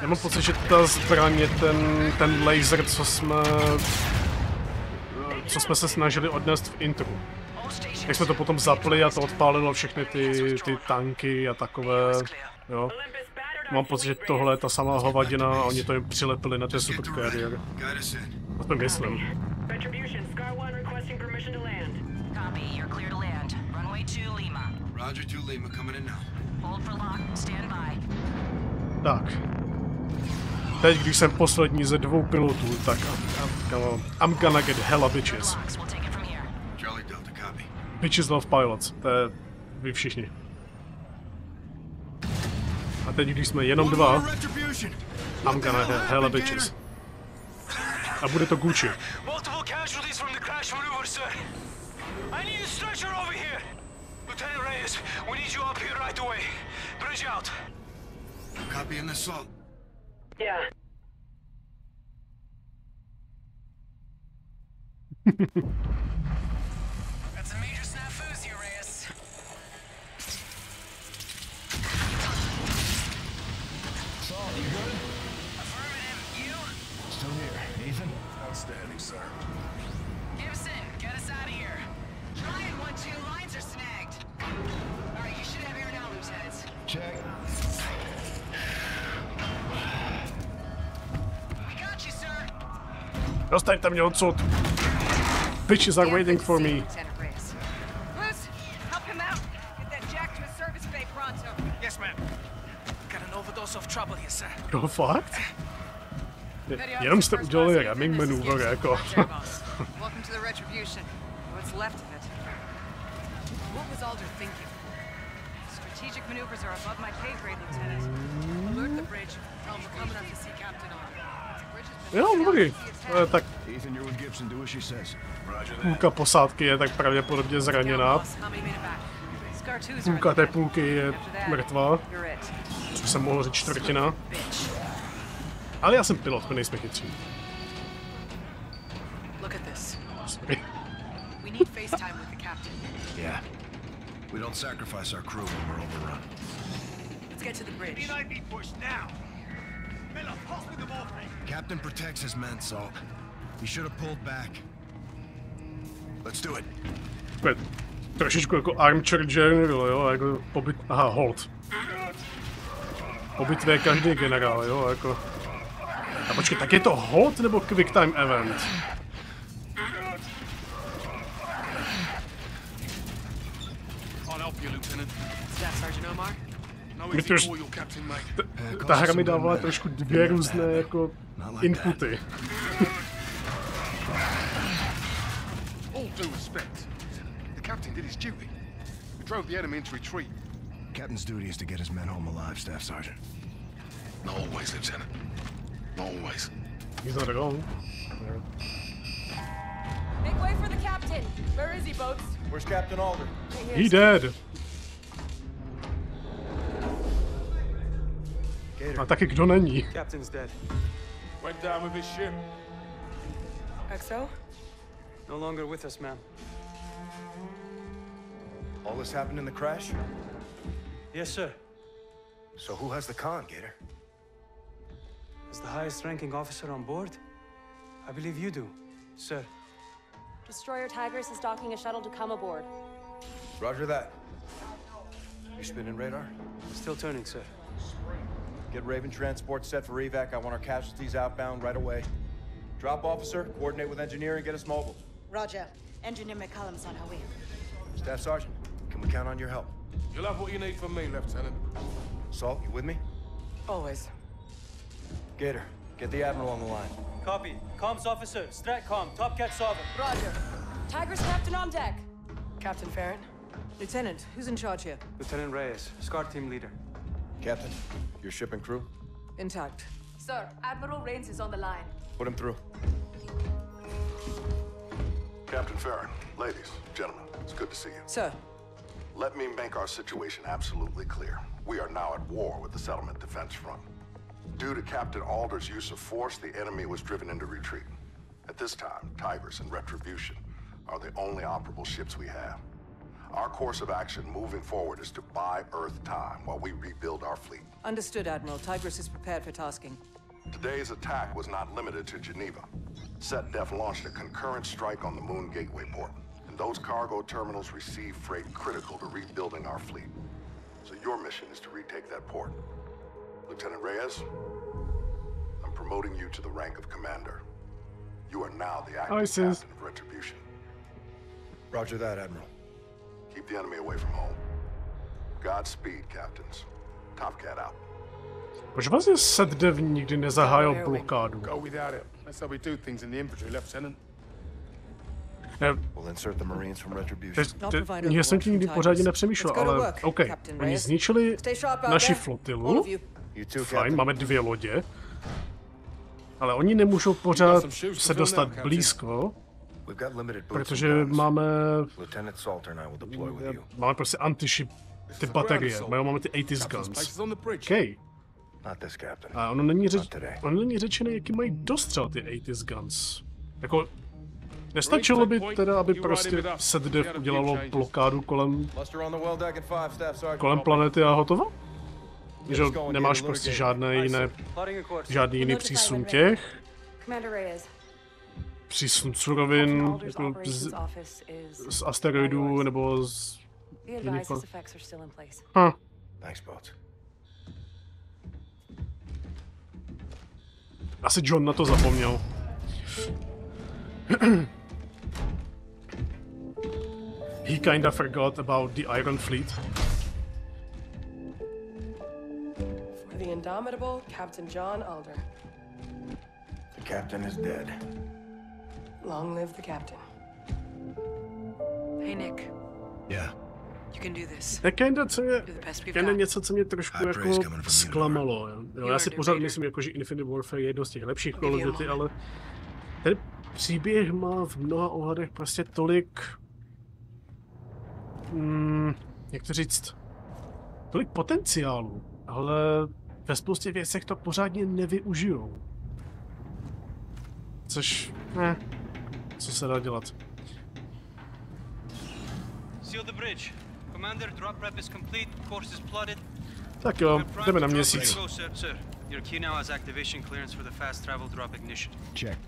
Já mám pocit, že ta zbraň je ten, ten laser, co jsme co jsme se snažili odnést v intru. Jak jsme to potom zapli a to odpálilo všechny ty, ty tanky a takové, jo. Mám pocit, že tohle je ta samá hovadina a oni to jim přilepili na ten super carrier. Aspoň myslím. Retribution, Scar 1 requesting permission to land. Copy. You're clear to land. Runway 2, Lima. Roger 2 Lima coming in now. Hold for lock. Stand by. Tak. Teď, když jsem poslední ze dvou pilotů, tak I'm, I'm, I'm gonna get hella bitches. Bitches love pilots, to je vy všichni. A teď, když jsme jenom dva! I'm gonna have hella bitches. A bude to Gucci. Multiple casualties from the Outstanding, sir. Gibson, get us out of here. Trying one, two. Lines are snagged. All right, you should have air now, lieutenants. Check. We got you, sir. Dostaňte mě odsud. Bitches are waiting for me. Lieutenant Reyes. Bruce, help him out. Get that jack to his service bay pronto. Yes, ma'am. Got an overdose of trouble here, sir. Jo, fakt? Jenom jste udělali ramming maneuver, jako. Strategic maneuvers are above my pay grade, Lieutenant. Alert the bridge. Tell him we're coming up to see Captain on. Jo, down dobrý. attack. Tak Ethan, you're with Gibson. Do what she says. Roger that. půlka posádky je tak pravděpodobně zraněná. boss. How many made it back? Scar 2's are in Půlka té půlky je mrtvá, což jsem mohl říct čtvrtina. Bitch. Ale já jsem pilot, my nejsme chytří. Look at this. Sorry. We need FaceTime with the captain. Yeah. We don't sacrifice our crew when we're overrun. Let's get to the bridge. be pushed now. Miller, pass me the morphine. Captain protects his men, Salt. He should have pulled back. Let's do it. Takové trošičku jako armchair general, jo, jako pobyt, aha, hold. Po bitvě je každý generál, jo, jako. A počkej, tak je to hold nebo quick time event? I'll help you, Lieutenant. Staff Sergeant Omar? No My easy to captain, mate. Ta hra mi dávala trošku dvě různé jako inputy. All due respect. The captain did his duty. We drove the enemy into retreat. Captain's duty is to get his men home alive, Staff Sergeant. Always, Lieutenant. Not always. He's not wrong. Make way for the captain. Where is he, boats? Where's Captain Alder? He dead. A taky kdo není? Captain's dead. Went down with his ship. XO? No longer with us, ma'am. All this happened in the crash? Yes, sir. So who has the con, Gator? As the highest ranking officer on board, I believe you do, sir. Destroyer Tigers is docking a shuttle to come aboard. Roger that. You spinning radar? Still turning, sir. Get Raven transport set for evac. I want our casualties outbound right away. Drop officer, coordinate with engineer and get us mobile. Roger. Engineer McCullum's on her way. Staff Sergeant, can we count on your help? You'll have what you need from me, Lieutenant. Salt, you with me? Always. Gator, get the Admiral on the line. Copy. Comms officer, Stratcom, Top Cat Sovereign. Roger. Tiger's captain on deck. Captain Farron? Lieutenant, who's in charge here? Lieutenant Reyes, SCAR team leader. Captain, your ship and crew? Intact. Sir, Admiral Rains is on the line. Put him through. Captain Farron, ladies, gentlemen, it's good to see you. Sir, Let me make our situation absolutely clear. We are now at war with the Settlement Defense Front. Due to Captain Alder's use of force, the enemy was driven into retreat. At this time, Tigers and Retribution are the only operable ships we have. Our course of action moving forward is to buy Earth time while we rebuild our fleet. understood, Admiral. Tigris is prepared for tasking. Today's attack was not limited to Geneva. SetDef launched a concurrent strike on the Moon Gateway port, and those cargo terminals receive freight critical to rebuilding our fleet. So your mission is to retake that port. Lieutenant Reyes, I'm promoting you to the rank of commander. You are now the acting Hi, sis. captain of Retribution. Roger that, Admiral. Keep the enemy away from home. Godspeed, captains. Top Cat out. Proč vlastně Seddev nikdy nezahájil blokádu? Go without it. That's how we do things in the infantry, Lieutenant. Ne, We'll insert the Marines from Retribution. teď, teď, já jsem tím nikdy pořádně nepřemýšlel, ale OK, oni zničili naši flotilu, You too, fajn, máme dvě lodě, ale oni nemůžou pořád se dostat blízko, protože máme, máme prostě anti-ship, ty baterie, máme máme ty 80s guns. OK, Not this, Captain. a ono není, řeč, ono není řečené, jaký mají dostřel ty 80s guns. Jako, nestačilo by teda, aby prostě Seddev udělalo blokádu kolem, kolem planety a hotovo? Že nemáš prostě žádné jiné, žádný jiný přísun těch, přísun surovin jako z, z asteroidů nebo z jiných Boats. Asi John na to zapomněl. He kinda forgot about the Iron Fleet. The indomitable Captain John Alder. The captain is dead. Long live the captain. Hey, Nick. Yeah. You can do this. To je kinda, co mě, Do the best we've kinda got. něco, co mě trošku jako zklamalo. Jo. Já si pořád myslím, jako, že Infinite Warfare je jedno z těch lepších Call of Duty, ale ten příběh má v mnoha ohledech prostě tolik... Hmm, jak to říct? Tolik potenciálu, ale ve spoustě věcech to pořádně nevyužijou. Což, ne, co se dá dělat. Seal the bridge. Commander, drop prep is complete. Course is plotted. Tak jo, jdeme na měsíc. your key now has activation clearance for the fast travel drop ignition. Check.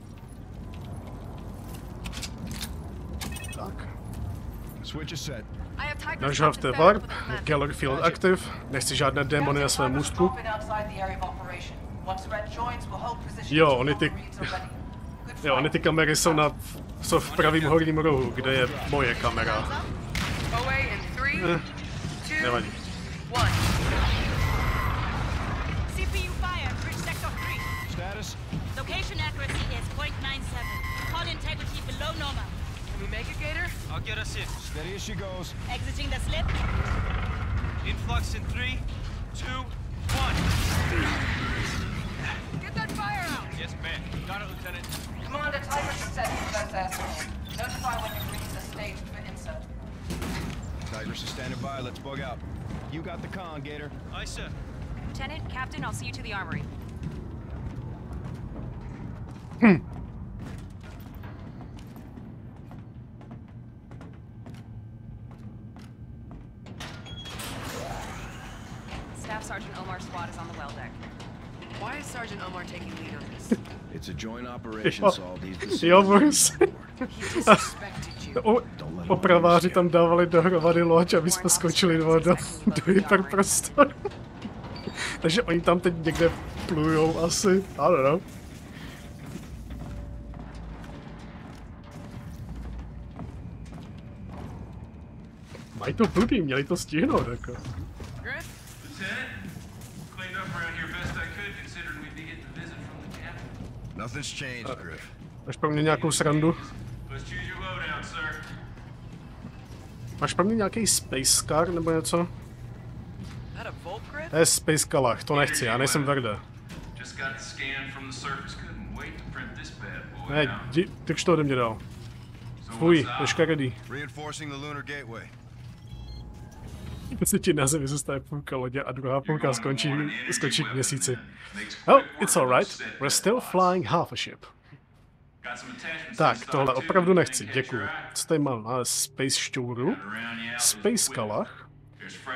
Tak. Switch is set. Hafte Warp, Geller Field Active, nechci žádné démony na svém můstku. Jo, oni ty... Jo, oni ty kamery jsou na... jsou v pravém horním rohu, kde je moje kamera. Eh, nevadí. one. CPU fire, bridge sector 3. Status? Location accuracy is 0.97. Hull integrity below normal. Can we make it? I'll get us in. Steady as she goes. Exiting the slip. Influx in three, two, one. Get that fire out! Yes, ma'am. Got it, Lieutenant. Commander Tiger is set for first airstrike. Notify when you've reached the stage for insert. Tigers is standing by. Let's bug out. You got the con, Gator. Aye, sir. Lieutenant, Captain, I'll see you to the armory. Staff Jo, so all these jo, Boris. O- Opraváři tam dávali dohromady loď, aby jsme skočili do, do, do hyperprostoru. Takže oni tam teď někde plujou asi, I don't know. Mají to blbý, měli to stihnout, jako. Nothing's changed, Griff. Máš pro mě nějakou srandu? Let's choose your loadout, sir. Máš pro mě nějaký space car nebo něco? That a Volt Griff? To je space kalach, to nechci, já nejsem Verde. Ne, di, ty už to ode mě dal. Fuj, to škaredý. Reinforcing the lunar gateway. Si ti na zemi zůstane půlka lodě a druhá půlka skončí, skončí v měsíci. Oh, it's alright. We're still flying half a ship. Tak, tohle opravdu nechci, eye. Co tady mám? Máme Space šťouru, Space kalach,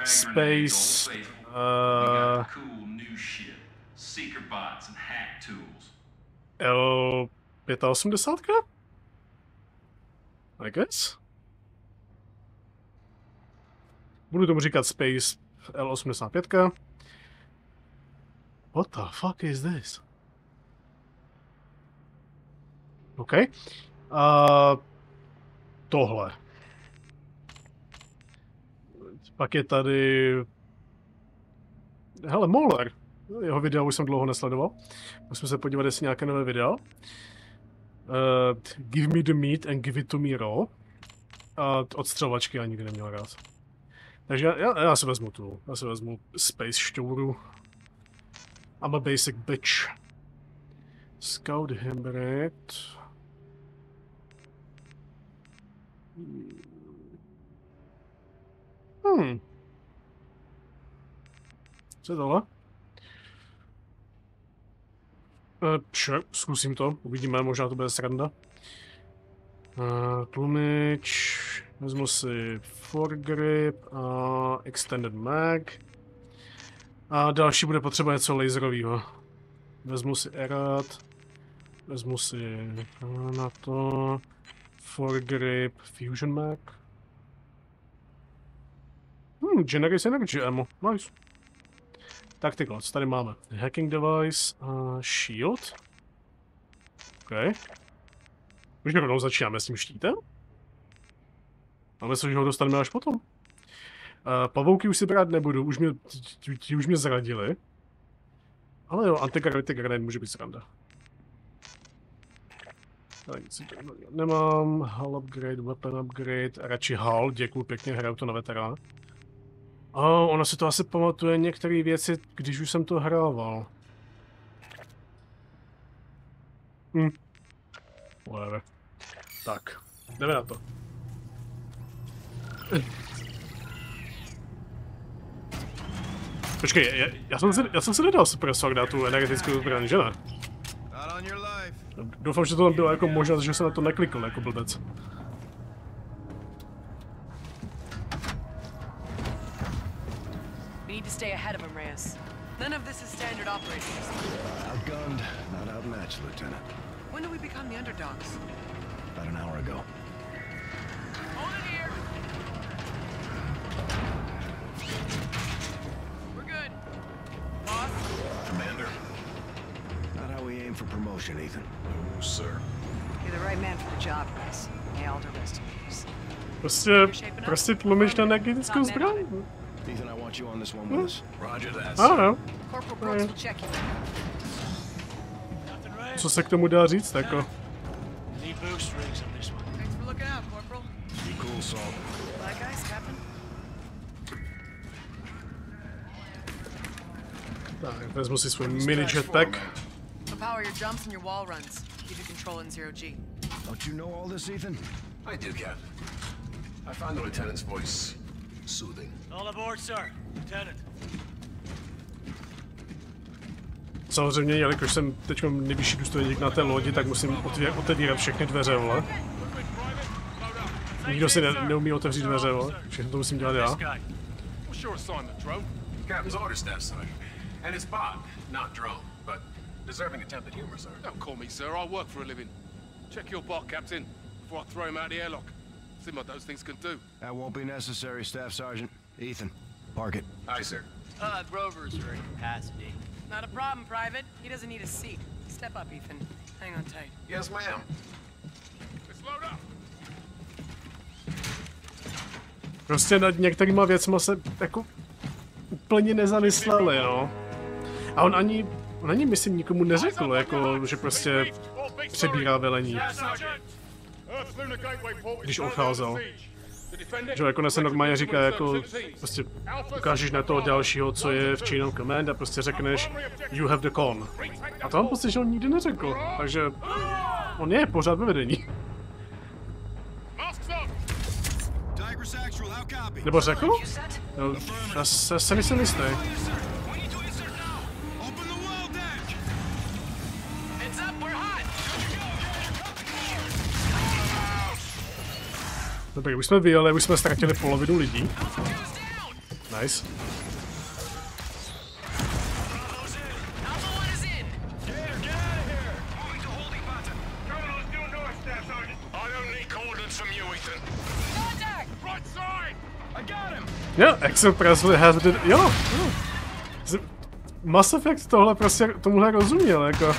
Space... Uh, got cool new shit. Seeker bots and hack tools. 85? I guess? Budu tomu říkat Space L85. What the fuck is this? OK. A tohle. Pak je tady... Hele, Moller. Jeho videa už jsem dlouho nesledoval. Musím se podívat, jestli nějaké nové video. Uh, give me the meat and give it to me raw. A odstřelovačky já nikdy neměl rád. Takže já, já, si vezmu tu. Já si vezmu Space šťouru. I'm a basic bitch. Scout Hybrid. Hmm. Co je tohle? Uh, sure, zkusím to, uvidíme, možná to bude sranda. Uh, tlumič, vezmu si foregrip a extended mag. A další bude potřeba něco laserového. Vezmu si erat, vezmu si na to foregrip fusion mag. Hmm, Generous Energy Ammo, nice. Tactical, tady máme? Hacking Device a Shield. OK. Už rovnou začínáme s tím štítem? A myslím, že ho dostaneme až potom. Uh, pavouky už si brát nebudu, už mě, ti, ti už mě zradili. Ale jo, antigravity grenade může být sranda. Nemám, hull upgrade, weapon upgrade, radši hull, děkuji pěkně, hraju to na veterán. A oh, ona si to asi pamatuje některé věci, když už jsem to hrával. Hm. Whatever. Tak, jdeme na to. Počkej, já, já, jsem si, já jsem si nedal super na tu energetickou zbraň, že ne? Doufám, že to tam bylo jako možnost, že se na to neklikl jako blbec. We need to stay ahead of him, Reyes. None of this is standard operating procedure. Outgunned, not outmatched, Lieutenant. When do we become the underdogs? About an hour ago. Boss? Commander. Not how we aim for promotion, Ethan. No, sir. You're the right man for the job, Reyes. May Alder rest in peace. Prostě, prostě tlumíš na energetickou zbraň? Ethan, I want you on this one hmm? with us. Roger that, I don't know. Corporal Brooks will check you. Co se k tomu dá říct, jako? Need boost rigs on this one. Thanks for looking out, Corporal. Be cool, Salt. Black guys, Captain. Tak, vezmu si svůj mini jetpack. Power your jumps and your wall runs. Keep you control in zero G. Don't you know all this, Ethan? I do, Captain. I found the lieutenant's voice soothing. All aboard, sir. Lieutenant. Samozřejmě, jelikož jsem teď nejvyšší důstojník na té lodi, tak musím otevírat všechny dveře, vole. Nikdo si ne- neumí otevřít dveře, vole. Všechno to musím dělat já. Captain's order, Staff Sergeant. And it's Bob, not Drone, but deserving attempted humor, sir. Don't call me sir, I work for a living. Check your bot, Captain, before I throw him out the airlock. See what those things can do. That won't be necessary, Staff Sergeant. Ethan, park it. Aye, sir. Uh, rovers are in capacity. Not a problem, Private. He doesn't need a seat. Step up, Ethan. Hang on tight. Yes, ma'am. Let's load up. Prostě nad některýma věcma se jako úplně nezamysleli, no. A on ani, on ani myslím nikomu neřekl, jako, že prostě přebírá velení, když odcházel. Že jako se normálně říká, jako prostě ukážeš na toho dalšího, co je v Chain of Command a prostě řekneš you have the con. A to on prostě, že on nikdy neřekl, takže on je pořád ve vedení. Nebo řekl? No, já se, se nejsem jistý. No Dobrý, už jsme vyjeli, už jsme ztratili polovinu lidí. Nice. Jo, Axel Presley has been, jo, jo. Mass Effect tohle prostě tomuhle rozuměl, jako.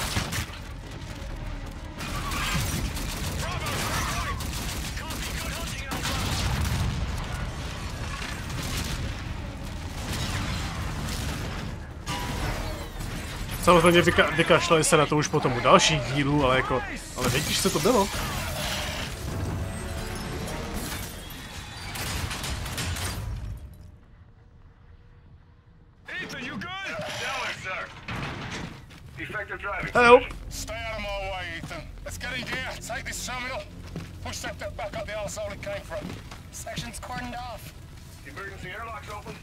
Samozřejmě vyka vykašlali se na to už potom u dalších dílů, ale jako, ale vidíš, co to bylo? Ethan, you good? Stellar, sir. Effective driving. Hello. Stay out of my way, Ethan. Let's get in gear. Take this terminal. Push that bit back up the arsehole it came from. Section's cordoned off. Emergency airlock's open.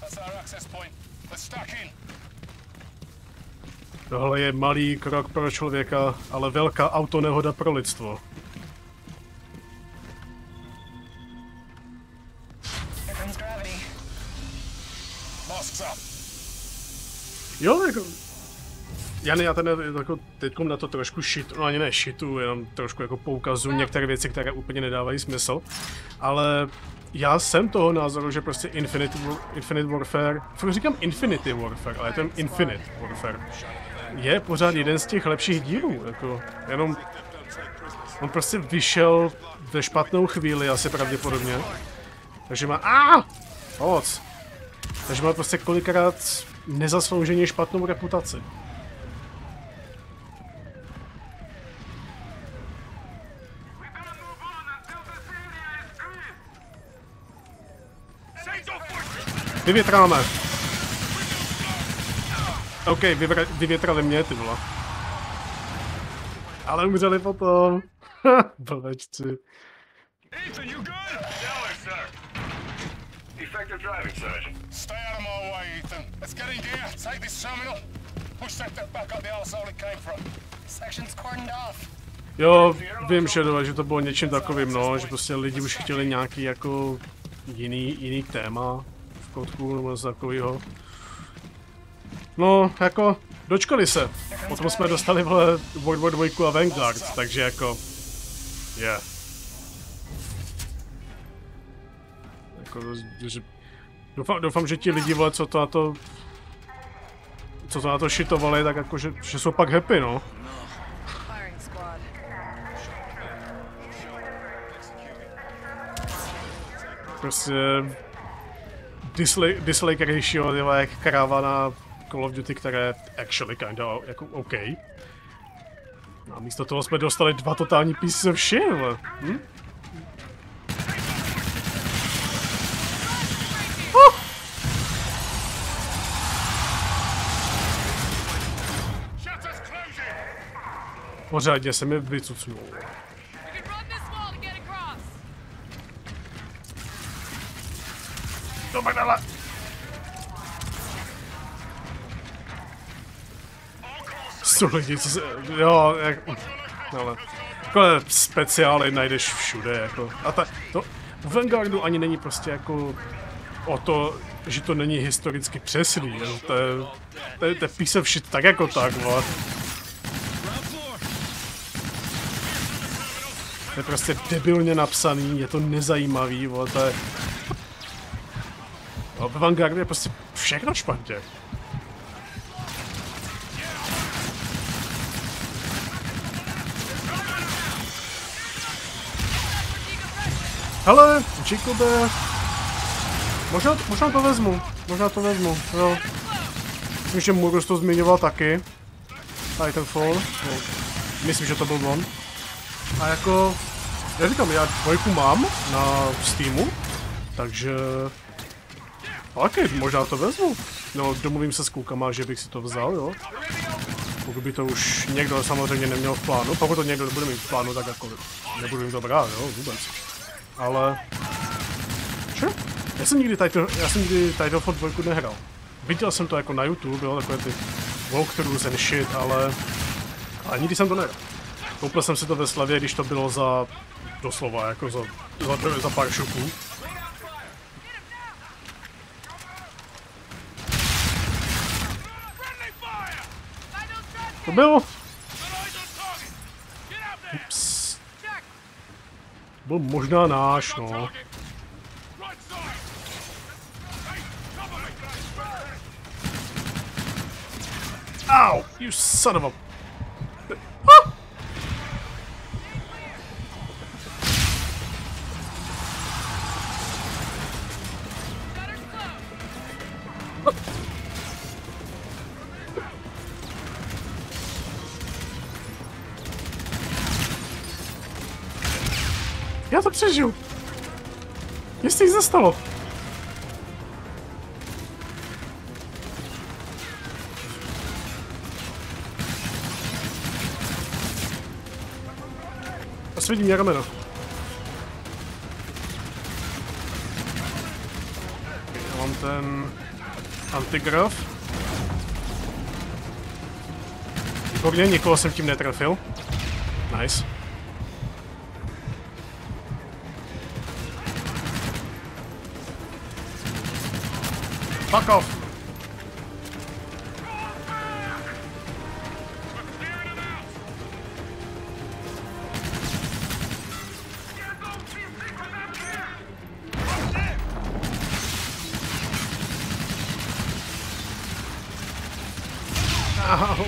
That's our access point. Let's stack in. Tohle je malý krok pro člověka, ale velká autonehoda pro lidstvo. Jo, jako... Já ne, já ten jako teď na to trošku shit, no ani ne shitu, jenom trošku jako poukazu některé věci, které úplně nedávají smysl. Ale já jsem toho názoru, že prostě Infinite, Infinite Warfare, říkám Infinity Warfare, ale je to Infinite Warfare, je pořád jeden z těch lepších dílů, jako jenom on prostě vyšel ve špatnou chvíli asi pravděpodobně, takže má, a pomoc, takže má prostě kolikrát nezaslouženě špatnou reputaci. Vyvětráme. OK, vyvra- vyvětrali mě, ty vole. Ale umřeli potom. Blbečci. Ethan, you good? Stellar, sir. Effective driving, Sergeant. Stay out of my way, Ethan. Let's get in gear. Take this terminal. Push that bit back up the arsehole it came from. Section's cordoned off. Jo, vím, Shadow, že to bylo něčím takovým, no, že prostě lidi už chtěli nějaký jako jiný, jiný téma v kotku nebo něco takového. No, jako, dočkali se. Potom jsme dostali, vole, World War 2 a Vanguard, takže jako, je. Yeah. Jako, že, doufám, doufám, že ti lidi, vole, co to na to, co to na to šitovali, tak jako, že, že jsou pak happy, no. Prostě dislike, dislike ratio jak kráva na Call of Duty, které actually kinda jako OK. A místo toho jsme dostali dva totální pieces of shit. Hm? Oh! Pořádně se mi vycucnul. Do prdele! Jsou lidi, co se... Jo, jak... Ale... Takové speciály najdeš všude, jako. A ta, to... U Vanguardu ani není prostě jako... O to, že to není historicky přesný, jo. To je... To je, to je piece of shit tak jako tak, vole. To je prostě debilně napsaný, je to nezajímavý, vole, to je... No, ve Vanguardu je prostě všechno špatně. Hele, Jacobe, možná, možná to vezmu, možná to vezmu, jo. Myslím, že Murus to zmiňoval taky. Titanfall, no. Myslím, že to byl on. A jako, já říkám, já dvojku mám na Steamu, takže Ok, možná to vezmu. No, domluvím se s klukama, že bych si to vzal, jo. Pokud by to už někdo samozřejmě neměl v plánu, pokud to někdo nebude mít v plánu, tak jako nebudu jim to brát, jo, vůbec. Ale... Čo? Já jsem nikdy Titan, já jsem nikdy Titanfall 2 nehrál. Viděl jsem to jako na YouTube, jo, takové ty walkthroughs and shit, ale... Ale nikdy jsem to nehrál. Koupil jsem si to ve Slavě, když to bylo za... Doslova, jako za, za, za pár šupů. To bylo. Ups. Byl možná náš, no. Ow! You son of a... Oh. Já to přežiju. Jestli jich zastalo. A svědí mě rameno. Já mám ten antigraf. Výborně, nikoho jsem tím netrefil. Nice. Fuck off. Au.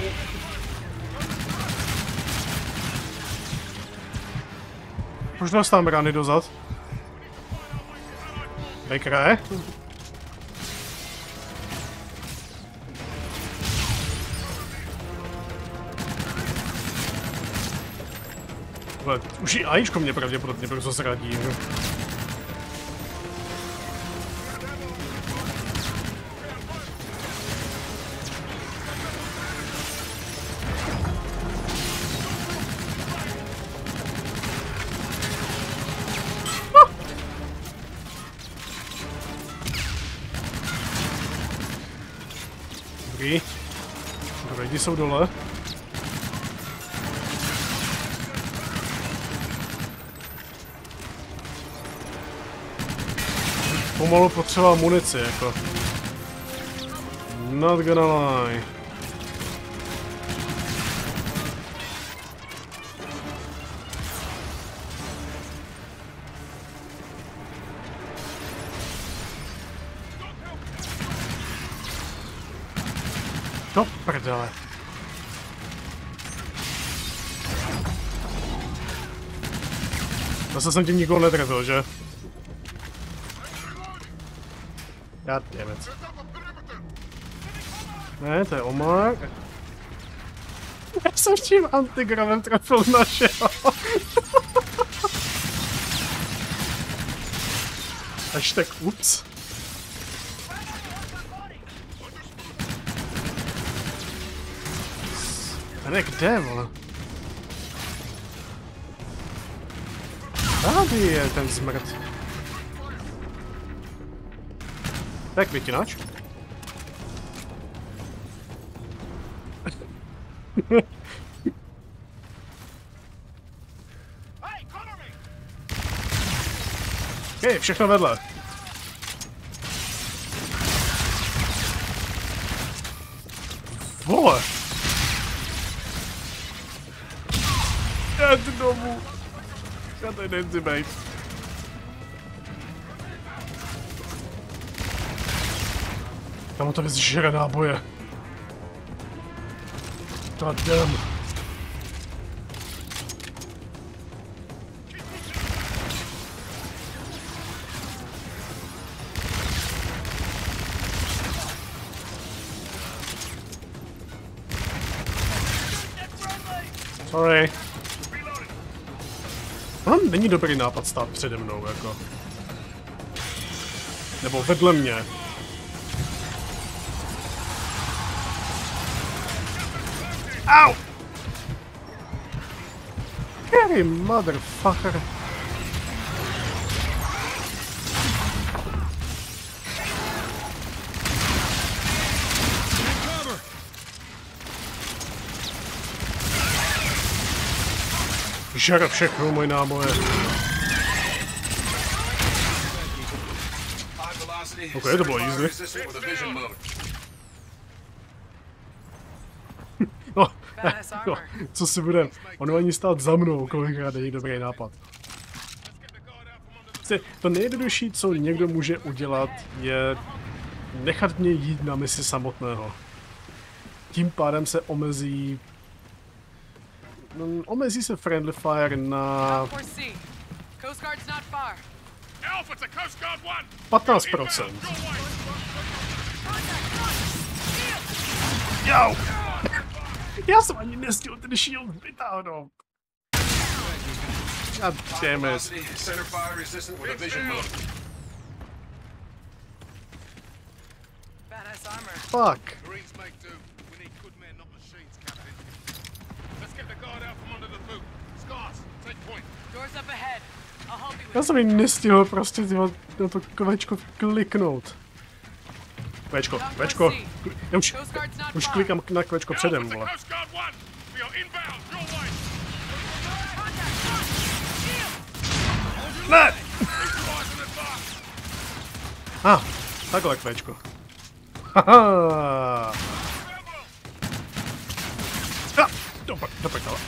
Už dostám rány dozad. Pěkné. Vole, Už i Ačko mě pravděpodobně brzo zradí. Dobrý. Dobrý, jsou dole. Pomalu potřeba munici, jako. Not gonna lie. Do prdele. Zase jsem tím nikoho netrefil, že? God damn it. Ne, to je Omar. Já jsem tím antigravem trefil našeho. Hashtag ups. Ten je kde, vole? Tady je ten zmrt. Tak vytinač. Hej, všechno vedle. Vole. Já jdu domů. Já tady nechci být. Tam to věc žere náboje. God damn. Sorry. Ono není dobrý nápad stát přede mnou, jako. Nebo vedle mě. Ow! Carry, motherfucker. Žere všechno moje náboje. Ok, to bylo easy. No, no, co si budem, ono ani stát za mnou, kolikrát není dobrý nápad. Prostě To nejjednodušší, co někdo může udělat, je nechat mě jít na misi samotného. tím pádem se omezí... No, omezí se friendly fire na 4C. Coast Guard's not far. Alpha to Coast Guard 1! 15%. Jau! Já jsem ani nestihl ten shield vytáhnout. God damn it. Center fire resistant with a vision mode. Badass armor. Fuck. Marines make do. We need good men, not machines, Captain. Let's get the guard out from under the boot. Scars, take point. Doors up ahead. I'll help you Já jsem ji nestihl prostě na to kvečko kliknout. Kvečko, kvečko. Já už, už klikám na kvečko předem, vole. Coast Guard 1! We are inbound, your way! Ne! A, ah, takhle kvečko. Haha. Ah, do, do prdele.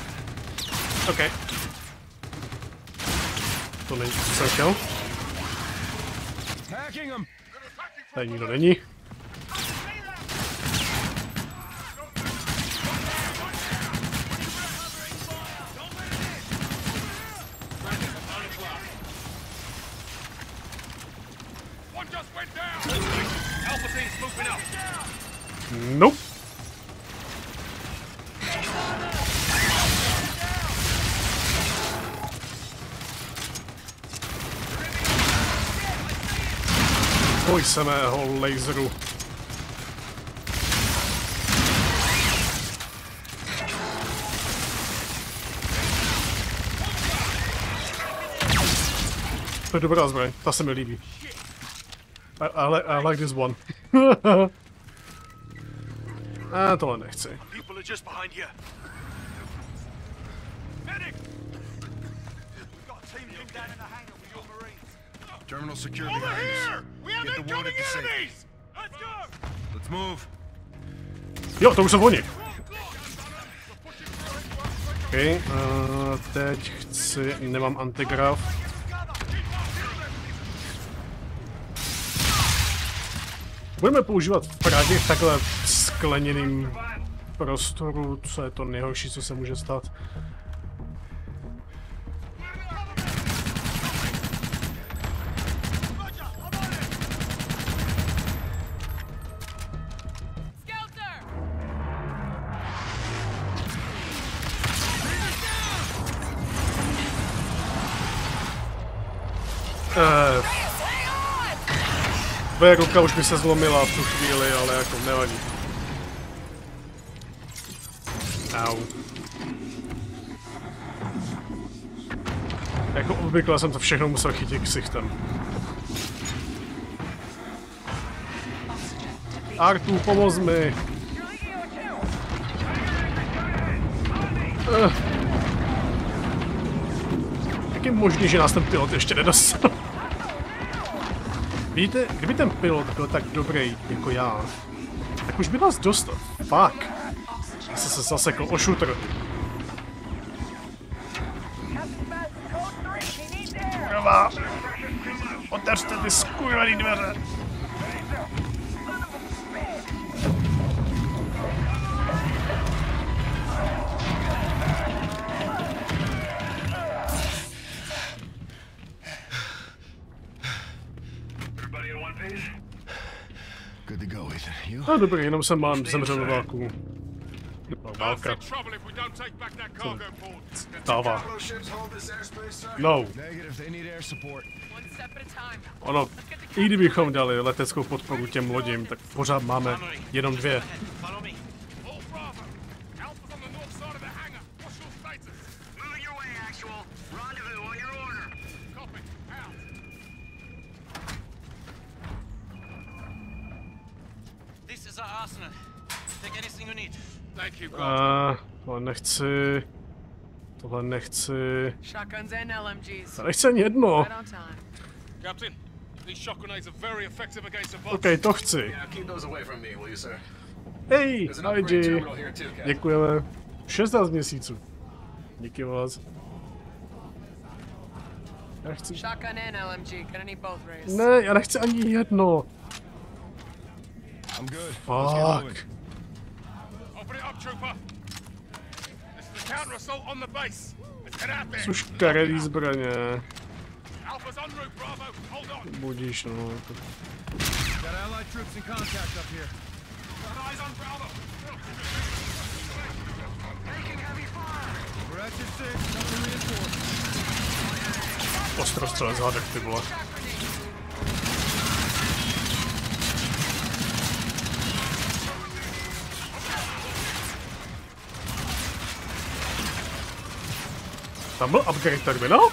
OK. To není, co jsem chtěl. Tady nikdo není. Boj se mého laseru. To je dobrá zbraň, ta se mi líbí. I, I, li- I like this one. A tohle nechci. Terminal secure Over behind here! us. We have Get the incoming to safety. enemies! Let's go! Let's move. Jo, to už jsou oni. OK, uh, teď chci, nemám antigraf. Budeme používat právě v takhle skleněným prostoru, co je to nejhorší, co se může stát. Tvoje ruka už by se zlomila v tu chvíli, ale jako nevadí. Au. Jako obvykle jsem to všechno musel chytit ksichtem. Artu, pomoz mi! Uh. Jak je možný, že nás ten pilot ještě nedostal? Víte, kdyby ten pilot byl tak dobrý jako já, tak už by nás dostal. Fuck. Já jsem se zasekl o shooter. Kurva. Otevřte ty skurvený dveře. No dobrý, jenom jsem mám zemřel ve válku. Válka. Stává. No. Ono, i kdybychom dali leteckou podporu těm lodím, tak pořád máme jenom dvě. Uh, tohle nechci. Tohle nechci. Já nechci ani jedno. Right on time. Captain, these shock grenades are very effective against the bots. OK, to chci. Yeah, keep those away from me, will you, sir? Hej, There's an upgrade ID. terminal here too, Captain. Děkujeme. 16 měsíců. Díky moc. Já chci... Shotgun and LMG. Gonna need both, Reyes. Ne, já nechci ani jedno. I'm good. Let's get moving. Fuck. up, trooper. This is a counter assault on the base. Let's head out there. Jsou škaredý zbraně. Alpha's en route, Bravo. Hold on. Budíš, no. Got allied troops in contact up here. Got eyes on Bravo. Taking heavy fire. We're at your six. Ostrostřelec hadek, ty vole. Tam byl upgrade terminal?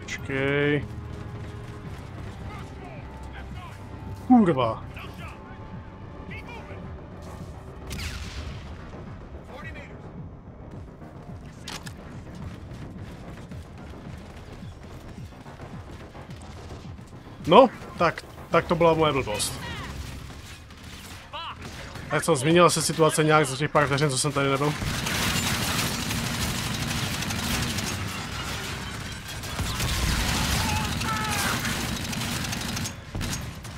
Počkej. Kurva. No, tak, tak to byla moje blbost. Tak co, změnila se situace nějak za těch pár vteřin, co jsem tady nebyl?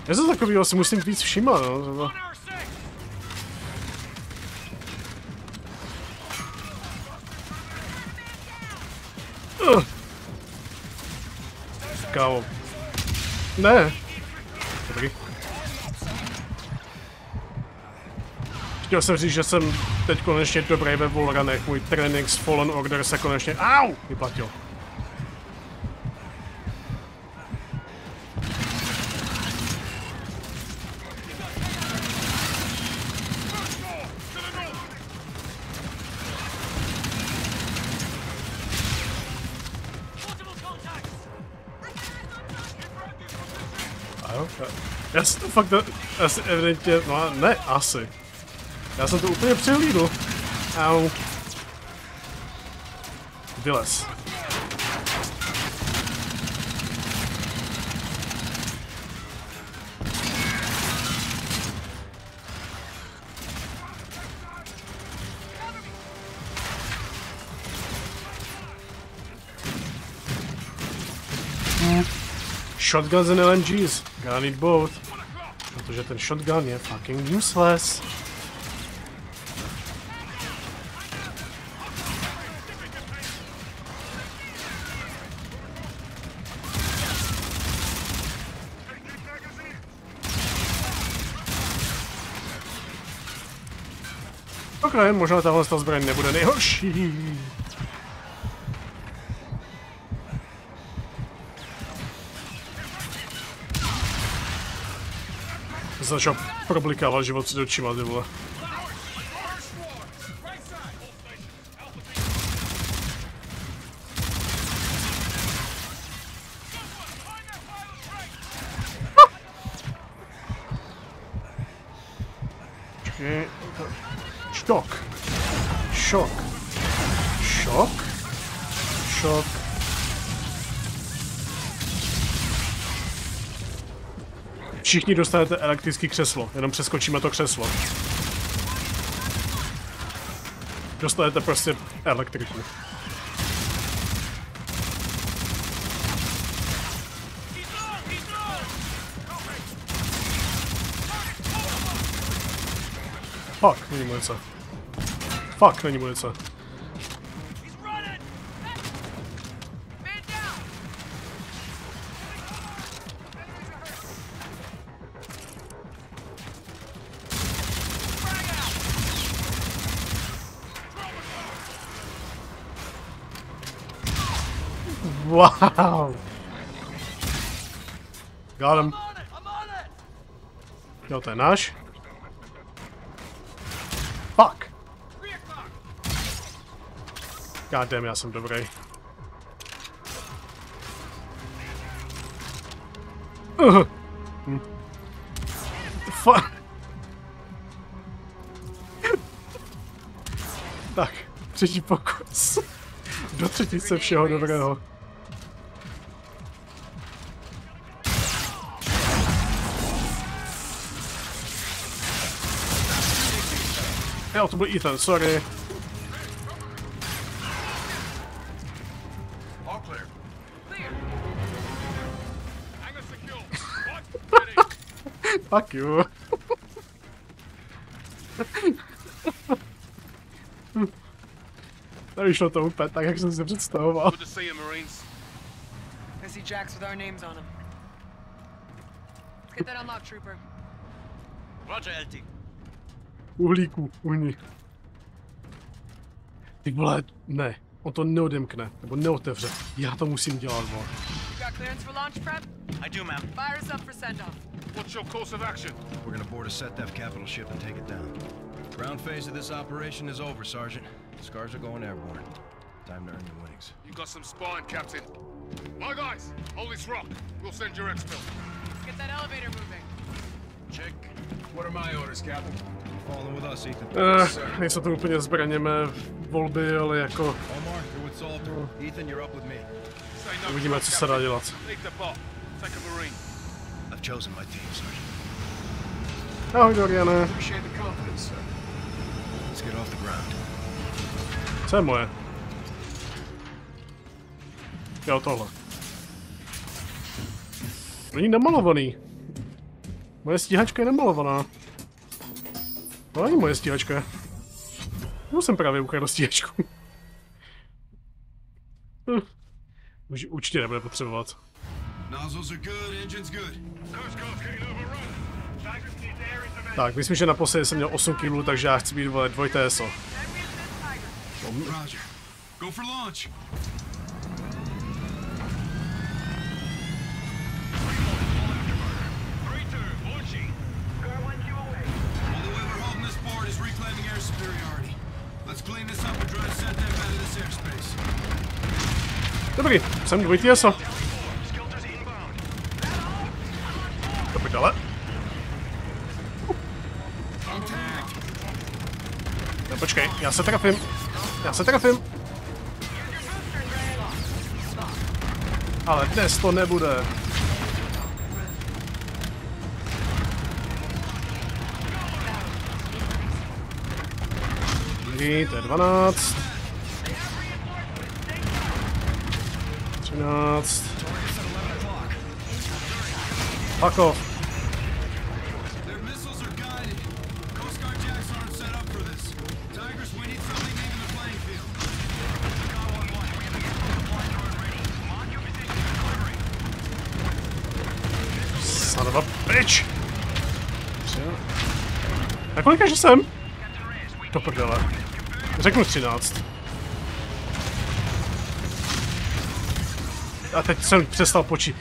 Něco takového si musím víc všímat, no. Kámo. Ne. Chtěl jsem říct, že jsem teď konečně dobrý ve Wallrunech. Můj trénink s Fallen Order se konečně... Au! Vyplatil. Já- jsem to fakt, asi evidentně, no ne, asi. Já jsem to úplně přehlídl. Au. Vylez. Shotguns and LMGs. Gotta need both. Protože ten shotgun je fucking useless. Ok, možná tahle ta zbraň nebude nejhorší. Začal problikávat život před očima, ty vole. Všichni dostanete elektrické křeslo, jenom přeskočíme to křeslo. Dostanete prostě elektriku. Fuck, není munice. Fuck, není munice. Je náš. Fuck. God damn, já jsem dobrý. Uh. Hm. Fuck. tak, třetí pokus. Do třetice všeho dobrého. altı bu Ethan, sorry. Fuck you. No i šlo to úplně tak, jak jsem si představoval. I see jacks with our names on them. Get that unlocked, trooper. Roger, LT. Uhlíku, uhni. Ty vole, ne. On to neodemkne, nebo neotevře. Já to musím dělat, vole. You got clearance for launch prep? I do, ma'am. Fire us up for send-off. What's your course of action? We're gonna board a SETDEF capital ship and take it down. Ground phase of this operation is over, Sergeant. Scars are going airborne. Time to earn your winnings. You got some spine, Captain. My guys, hold this rock. We'll send your exfil. Let's get that elevator moving. Check. What are my orders, Captain? Eh, nejsou to úplně zbraněme volby, ale jako no uvidíme, co se dá dělat. Ahoj, Doriane. Co je moje? Jo, tohle. Není namalovaný. Moje stíhačka je namalovaná. To není moje stíhačka. Já jsem právě ukradl stíhačku. Hm. Už určitě nebude potřebovat. Tak, myslím, že naposledy jsem měl 8 kg, takže já chci být vole dvojité ESO. Roger. Dobrý, jsem dvojitý ESO. Do prdele. No počkej, já se trafím. Já se trafím. Ale dnes to nebude. Dobrý, to je 12. 13. Fuck off. To kolika že jsem? Do prdele. Řeknu 13. A teď jsem přestal počít.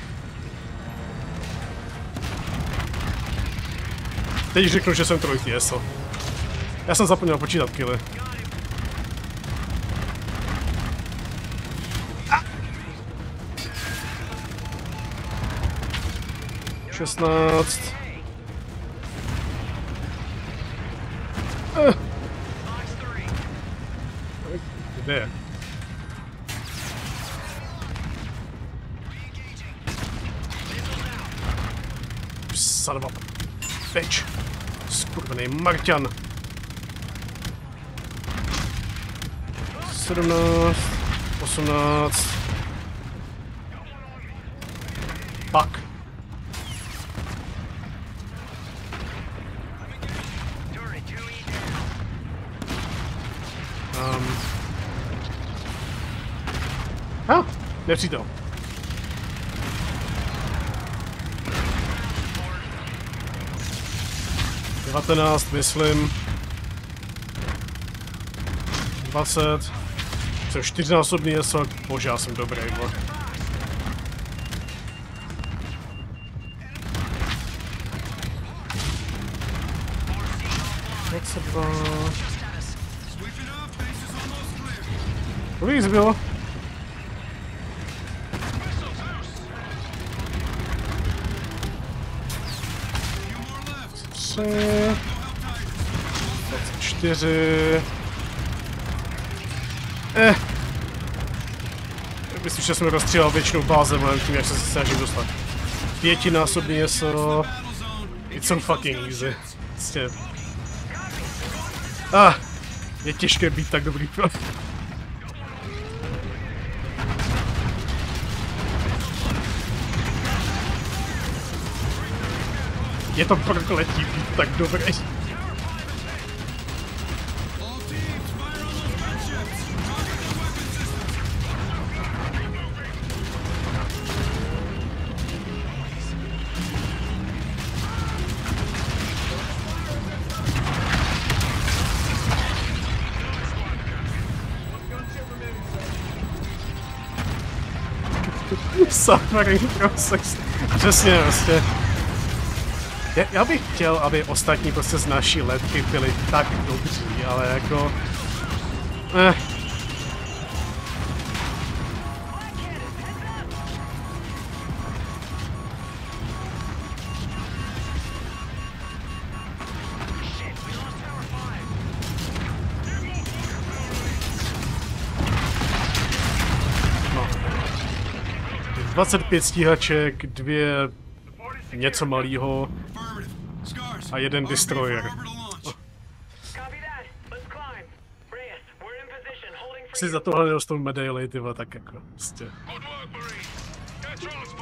Teď řeknu, že jsem trojitý ESO. Já jsem zapomněl počítat killy. A! 16. Kde je? Son of a bitch. Skurvený Marťan. 17, 18. Pak. Um. A, nepřítel. Devatenáct, myslím. 20. Jsem čtyřnásobný ESO. Bože, já jsem dobrý, bo. Dvacet dva. Kolik zbylo? 24. Eh. Myslím, že jsem rozstřílel většinu báze, ale tím, jak se snažím dostat. Pětinásobný je so... It's so fucking easy. Prostě... Ah, je těžké být tak dobrý pro... Je to prokletí být tak dobrý. Suffering process. Přesně, prostě. Já, já bych chtěl, aby ostatní prostě z naší letky byli tak dobří, ale jako... Eh. 25 stíhaček, dvě něco malého a jeden destroyer. Si za tohle nedostanu medaily, ty vole, tak jako, prostě.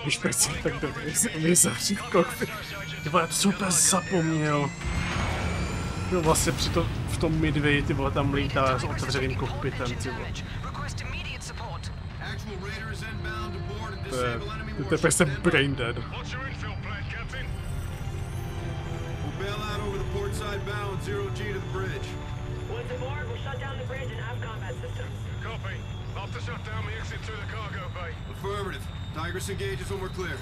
Když prostě tak dobrý, mi zavřít kokpit. Ty vole, úplně zapomněl. No vlastně při to, v tom midway, ty vole, tam lítá s otevřeným kokpitem, ty vole. To je, to je prostě brain dead. Bail out over the port side bow and zero G to the bridge. Once aboard, we'll shut down the bridge and have combat systems. Copy. Off to shut down the exit to the cargo bay. Affirmative. Tigris engages when we're clear.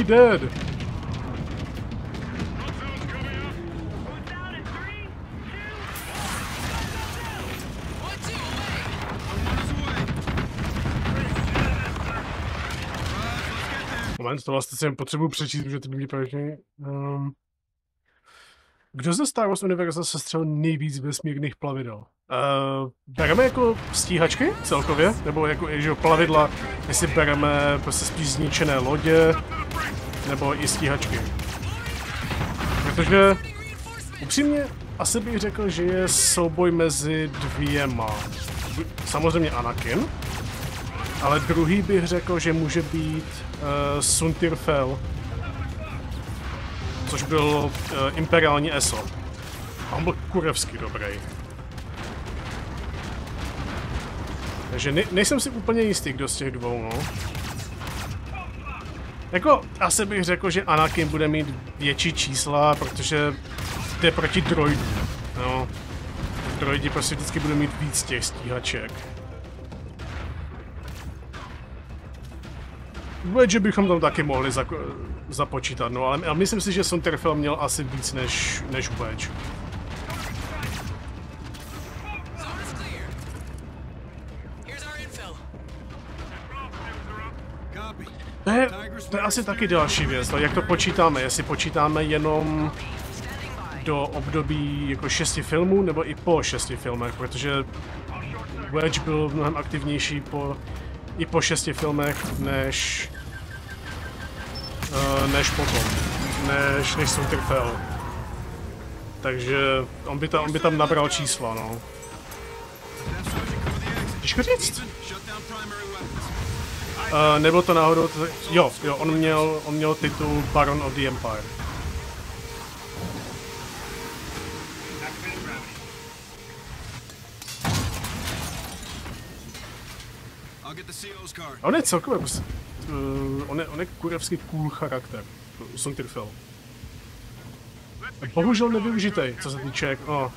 He did. Moment, to vlastně jsem potřebuji přečíst, protože to by mě pravděpodobně... Um, kdo ze Star Wars univerza sestřel nejvíc vesmírných plavidel? Uh, bereme jako stíhačky celkově? Nebo jako že plavidla, jestli bereme prostě spíš zničené lodě, nebo i stíhačky? Protože upřímně asi bych řekl, že je souboj mezi dvěma. Samozřejmě Anakin, ale druhý bych řekl, že může být uh, Suntirfel, což byl uh, imperiální ESO. A on byl kurevsky dobrý. Takže ne, nejsem si úplně jistý, kdo z těch dvou, no. Jako, asi bych řekl, že Anakin bude mít větší čísla, protože jde proti droidům, no. Droidi prostě vždycky budou mít víc těch stíhaček. Wedge bychom tam taky mohli započítat, no ale, myslím si, že Sonterfell měl asi víc než, než Wedge. To je, to je asi taky další věc, jak to počítáme, jestli počítáme jenom do období jako šesti filmů, nebo i po šesti filmech, protože Wedge byl mnohem aktivnější po, i po šesti filmech, než než potom, než, než Sunterfell. Takže on by, tam, on by tam nabral čísla, no. Těžko říct. Uh, nebylo to náhodou, jo, jo, on měl, on měl titul Baron of the Empire. On je celkově, prostě, on je, on je kurevský cool charakter, Suntirfell. Bohužel nevyužitej, co se týče, no,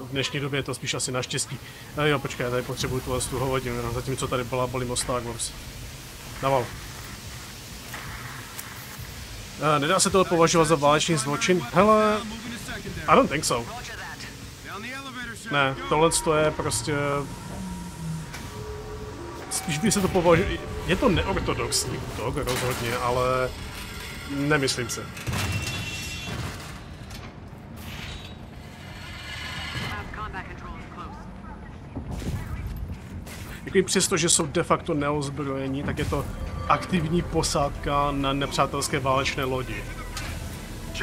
v dnešní době je to spíš asi naštěstí. Uh, jo, počkej, tady potřebuju tuhle tu hodinu, no, zatímco tady byla bolím o Star Wars. Naval. Uh, nedá se to považovat za válečný zločin? Hele, I don't think so. Ne, tohle je prostě... Spíš by se to považovalo... Je to neortodoxní útok, rozhodně, ale nemyslím si. Jakoby přesto, že jsou de facto neozbrojení, tak je to aktivní posádka na nepřátelské válečné lodi.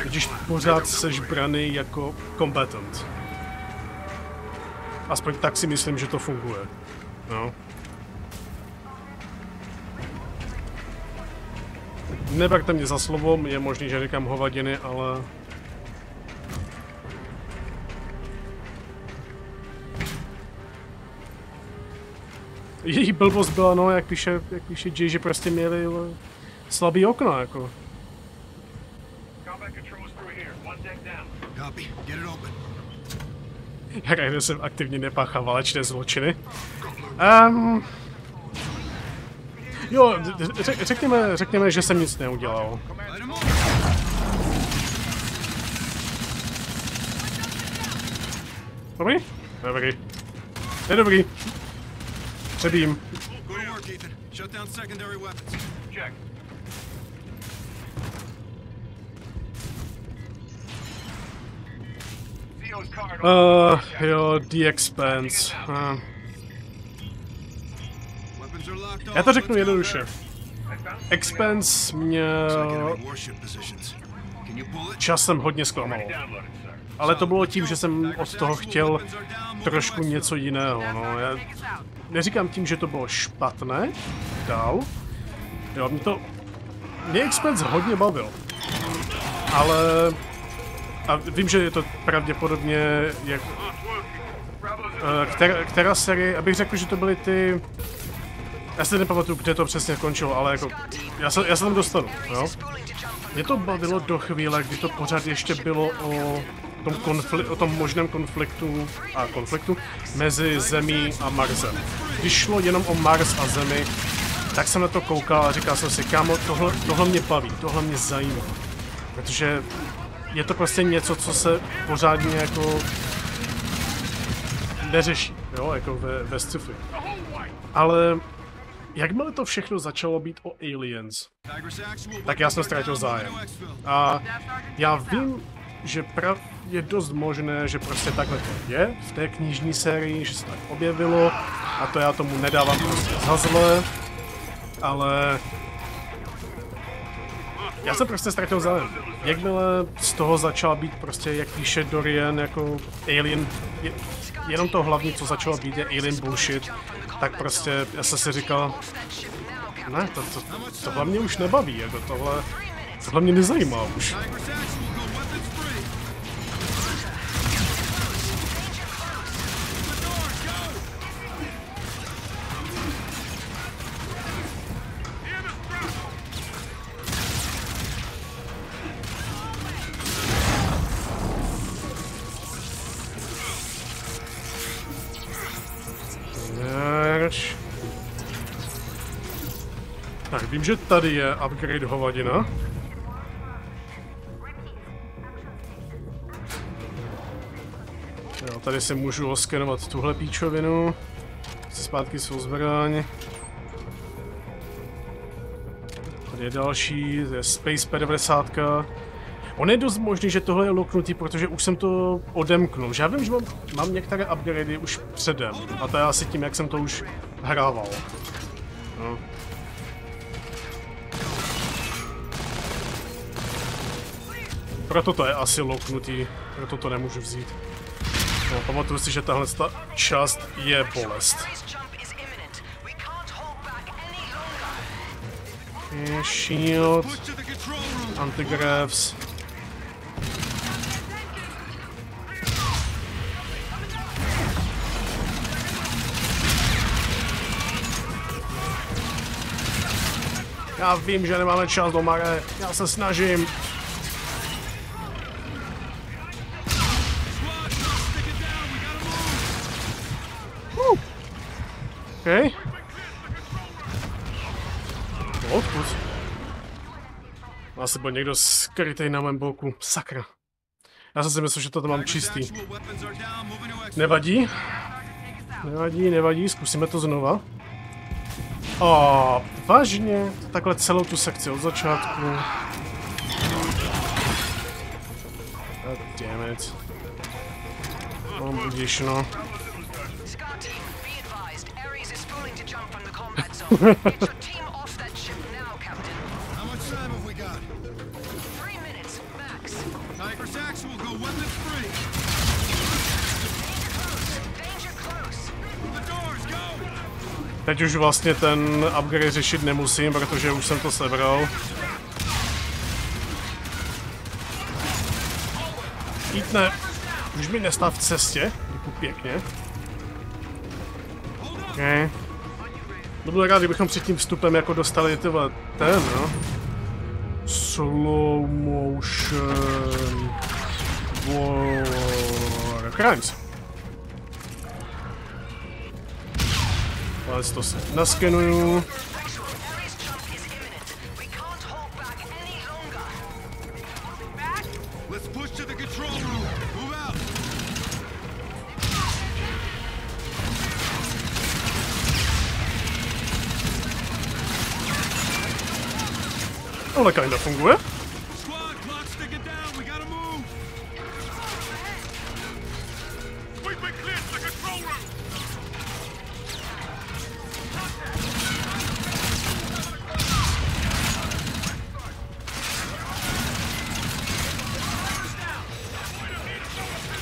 Když pořád seš braný jako combatant. Aspoň tak si myslím, že to funguje. No. Neberte mě za slovo, je možný, že říkám hovadiny, ale... Její blbost byla, no, jak píše, jak píše Jay, že prostě měli vole, slabý okno, jako. Jak jsem aktivně nepáchá válečné zločiny. Um, jo, řek, řekněme, řekněme, že jsem nic neudělal. Dobrý? Dobrý. Je dobrý. Přebím. Uh, jo, The Expanse. Uh. Já to řeknu jednoduše. Expanse měl časem hodně zklamal. Ale to bylo tím, že jsem od toho chtěl trošku něco jiného. No. Já neříkám tím, že to bylo špatné, dál. Jo, mě to... Mě Expanse hodně bavil. Ale a vím, že je to pravděpodobně jak... Která, která série, abych řekl, že to byly ty... Já si nepamatuju, kde to přesně končilo, ale jako... Já se, já se tam dostanu, jo? Mě to bavilo do chvíle, kdy to pořád ještě bylo o tom, konfli- o tom možném konfliktu a konfliktu mezi Zemí a Marsem. Když šlo jenom o Mars a Zemi, tak jsem na to koukal a říkal jsem si, kámo, tohle, tohle mě baví, tohle mě zajímá. Protože je to prostě něco, co se pořádně jako neřeší, jo, jako ve, ve sci-fi. Ale jakmile to všechno začalo být o aliens, tak já jsem ztratil zájem. A já vím, že prav je dost možné, že prostě takhle to je v té knižní sérii, že se tak objevilo a to já tomu nedávám prostě za zle, ale já jsem prostě ztratil zájem. Jakmile z toho začal být prostě, jak píše Dorian, jako alien, je, jenom to hlavní, co začalo být, je alien bullshit, tak prostě já jsem si říkal, ne, to, to, tohle mě už nebaví, jako tohle, tohle mě nezajímá už. Tak, vím, že tady je upgrade hovadina. Jo, tady si můžu oskenovat tuhle píčovinu. Zpátky svou zbraň. Tady je další, to je Space P90. On je dost možný, že tohle je loknutý, protože už jsem to odemknul. Že já vím, že mám, mám některé upgradey už předem. A to je asi tím, jak jsem to už hrával. No. Proto to je asi loknutý, proto to nemůžu vzít. No, pamatuju si, že tahle ta část je bolest. Shield, antigravs. Já vím, že nemáme čas do Mare, já se snažím. OK. Odkud? Asi byl někdo skrytej na mém boku. Sakra. Já jsem si myslel, že to mám čistý. Nevadí. Nevadí, nevadí, zkusíme to znova. O, vážně? Takhle celou tu sekci od začátku. God damn it. No, budíš no. Teď už vlastně ten upgrade řešit nemusím, protože už jsem to sebral. Jítne, už mi nestav v cestě, děkuji pěkně. Okay. To bylo rád, kdybychom před tím vstupem jako dostali tyhle ten, no. Slow motion war crimes. Ale to si naskenuju. The control room.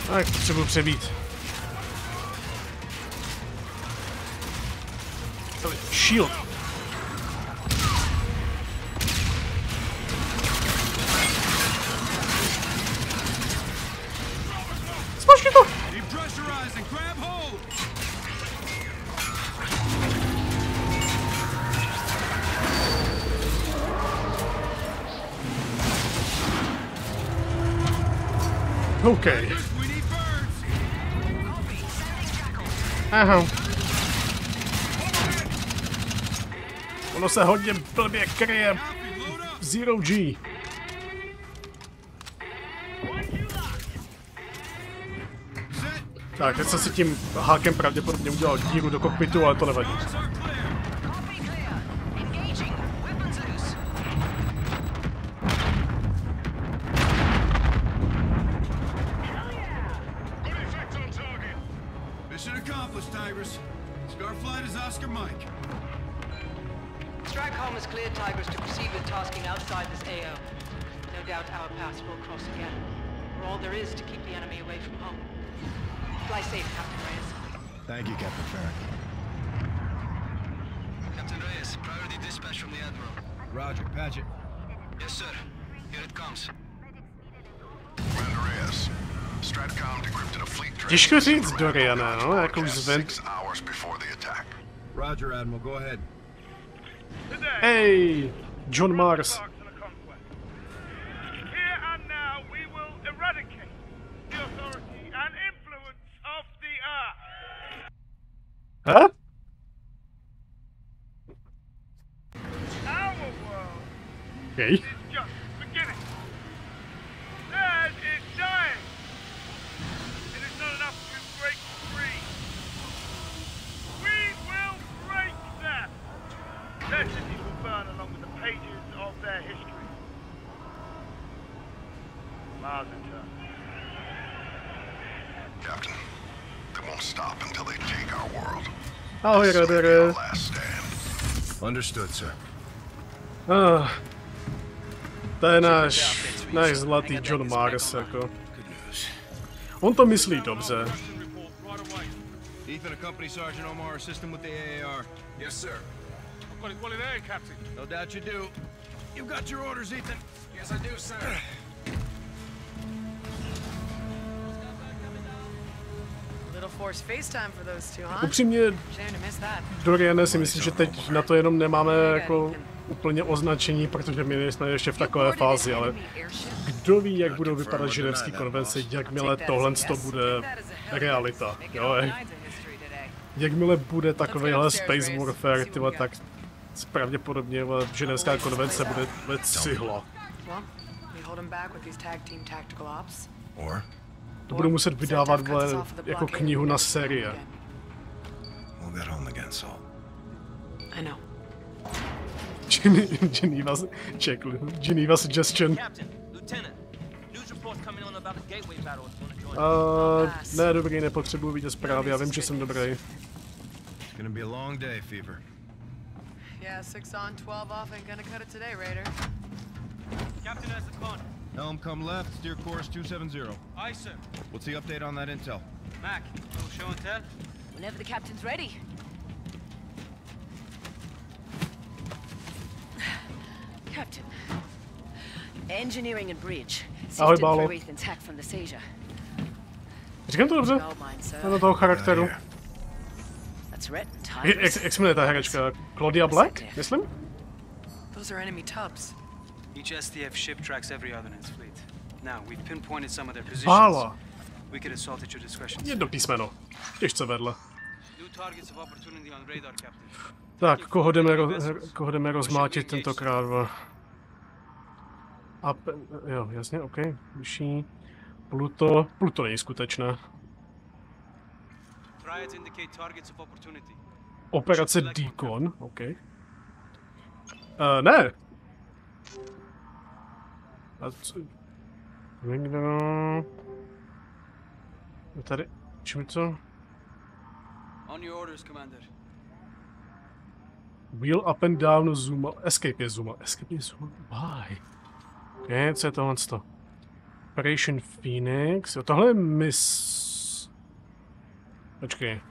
Tak, potřebuji přebít. Tady, Shield. Se hodně blbě kryje Zero G. Tak, teď jsem si tím hákem pravděpodobně udělal díru do kokpitu, ale to nevadí. Těžko říct, Doriana, no, jako už six hours before the attack. Roger, Admiral. Go ahead. Hey, John Mars. Here and now, we will eradicate the authority and influence of the Earth. Huh? Our world Okay. is just beginning. Theirs is dying. It is not enough to break free. We will break them. Their cities will burn along with the pages of their history. Mars in turn. Captain, they won't stop until they take our world. Ahoj, Rebere. Understood, sir. Ah, to je náš, náš zlatý John Mars, jako. On to myslí dobře. Ethan, accompany Sergeant Omar, assist him with the AAR. Yes, sir. I've got it well in there, Captain. No doubt you do. You've got your orders, Ethan. Yes, I do, sir. Upřímně. Doriane si myslím, že teď na to jenom nemáme jako úplně označení, protože my jsme ještě v takové fázi, ale kdo ví, jak budou vypadat ženevské konvence, jakmile tohle to bude realita, jo? jak- Jakmile bude takovýhle Space Warfare, tyhle, tak pravděpodobně ženevská konvence bude, cihla. Or? To budu muset vydávat vole, jako knihu na série. We'll get home again, Saul. I know. Gene- Geneva, check, Geneva suggestion. Captain, Lieutenant, news reports coming on about a gateway battle. if you wanna join. Uh, ne, dobrý, nepotřebuji vidět zprávy, já vím, že jsem dobrý. It's gonna be a long day, Fever. Yeah, six on, 12 off ain't gonna cut it today, Raider. Captain has the con. Helm, come left, steer course 270. Aye, sir. What's the update on that intel? Mac, little show and tell? Whenever the captain's ready. Captain. Engineering and bridge. Ahoj, Sifted Bálo. through Ethan's hack from the seizure. Říkám to dobře? Gold mine, sir. Podle toho charakteru. That's Rhett and Jak, jak, Tigris. jak se jmenuje ta herečka? Claudia Black, myslím? Those are enemy tubs. Each SDF ship tracks every other in its fleet. Now, we've pinpointed some of their positions. Bála. We could assault at your discretion. Jedno písmeno. Těžce vedle. New targets of opportunity on radar, Captain. Tak, koho jdeme, ro, koho jdeme rozmátit tentokrát? A, jo, jasně, OK. Vyšší. Pluto. Pluto není skutečné. Operace Deacon, OK. Uh, ne. A co? Někdo... Je Tady, čím to? On your orders, Commander. Wheel up and down, zoom, escape je zoom, escape je zoom, why? OK, co je tohle? to? Operation Phoenix, jo, tohle je mis... Počkej.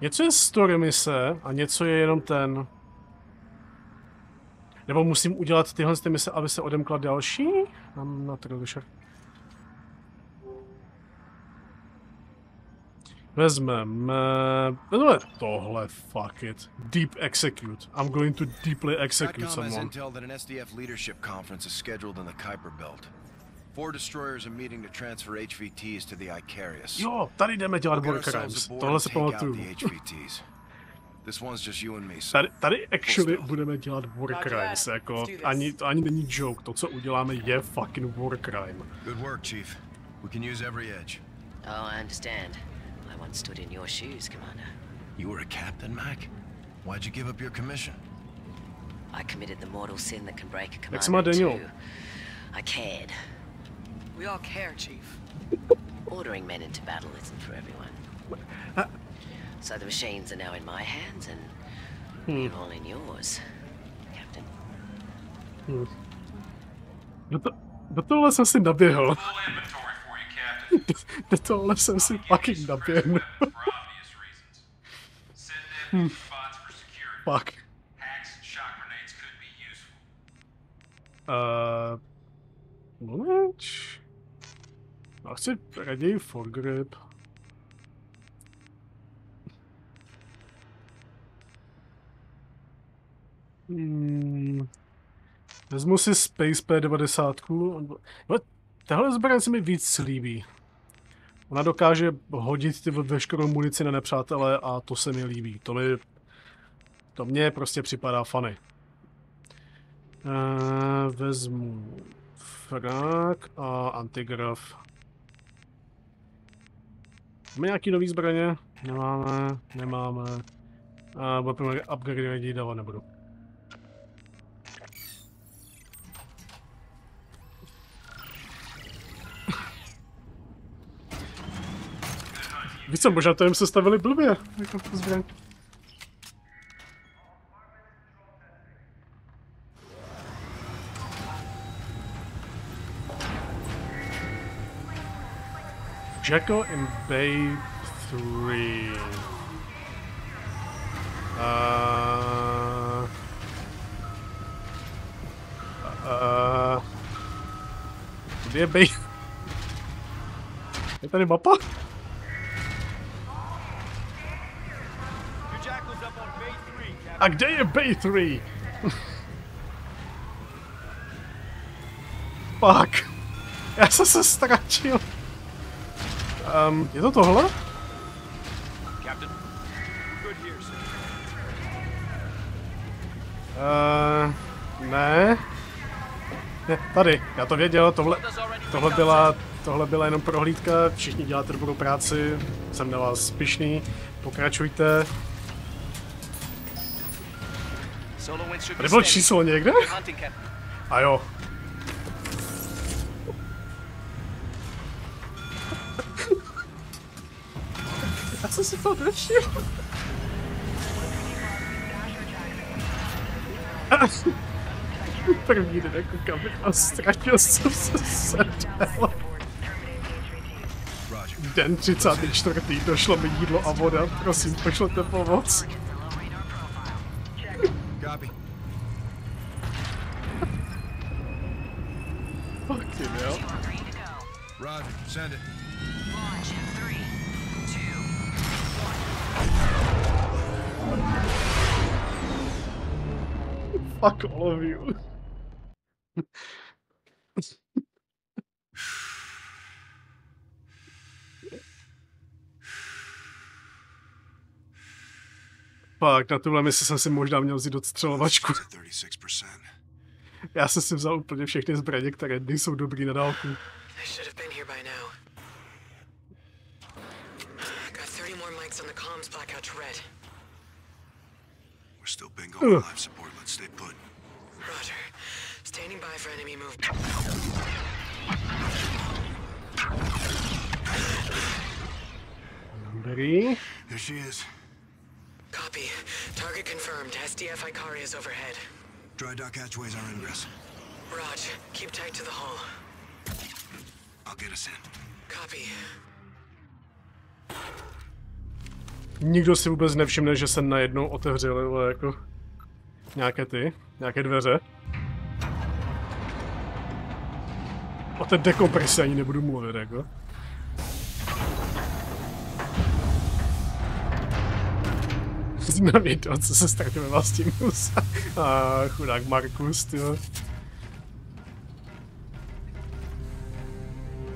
Něco je story mise a něco je jenom ten... Nebo musím udělat tyhle ty mise, aby se odemkla další? Mám na to sure. Vezmeme... Vezmeme tohle, fuck it. Deep execute. I'm going to deeply execute SATCOM has someone. intel that an SDF leadership conference is scheduled in the Kuiper Belt. Four destroyers are meeting to transfer HVTs to the Icarius. Jo, tady jdeme dělat aboard Tohle out pamatuju. Tady, tady actually budeme dělat war crimes, jako Let's do this. ani, to ani není joke, to co uděláme je fucking war crime. Good work, Chief. We can use every edge. Oh, I understand. I once stood in your shoes, Commander. You were a captain, Mac? Why'd you give up your commission? I committed the mortal sin that can break a Jak se má commander in Daniel? two. I cared. We all care, Chief. Ordering men into battle isn't for everyone. So the machines are now in my hands, and Hmm. we're all in yours, Captain. Hm. Do, to, do tohle jsem si naběhl. do tohle jsem si fucking naběhl. hm. Fuck. Uh, moment. Já chci raději foregrip. Hmm. Vezmu si Space P90. No, tahle zbraň se mi víc líbí. Ona dokáže hodit ty veškerou munici na nepřátele a to se mi líbí. To mi... To mně prostě připadá funny. Uh, vezmu frak a antigraf. Máme nějaký nový zbraně? Nemáme, nemáme. A budeme upgrade dávat nebudu. Víš co, možná to jim se stavili blbě, jako tu zbraň. Jacko in Bay 3. Uh, uh, kde je Bay? Je tady mapa? A kde je Bay 3? Fuck. Já jsem se ztratil. Um, je to tohle? Uh, ne. ne. Tady, já to věděl, tohle, tohle byla, tohle byla jenom prohlídka, všichni děláte dobrou práci, jsem na vás spišný, pokračujte. Tady bylo číslo někde? A jo. Já jsem si to nevšiml. První den jako kabin a ztratil jsem se sedel. Den 34. došlo mi jídlo a voda, prosím, pošlete pomoc. Fuck all of you. Fakt, na tuhle misi jsem si možná měl vzít odstřelovačku. Já jsem si vzal úplně všechny zbraně, které nejsou dobrý na dálku. I Dobrý. There she is. Copy. Target confirmed. SDF Ikari is overhead. Dry dock hatchways are ingress. Raj, keep tight to the hull. I'll get us in. Copy. Nikdo si vůbec nevšimne, že se najednou otevřely jako nějaké ty, nějaké dveře. O té dekompresi ani nebudu mluvit, jako. Na video, co se ztratíme vlastně musa. A chudák Markus, tyjo.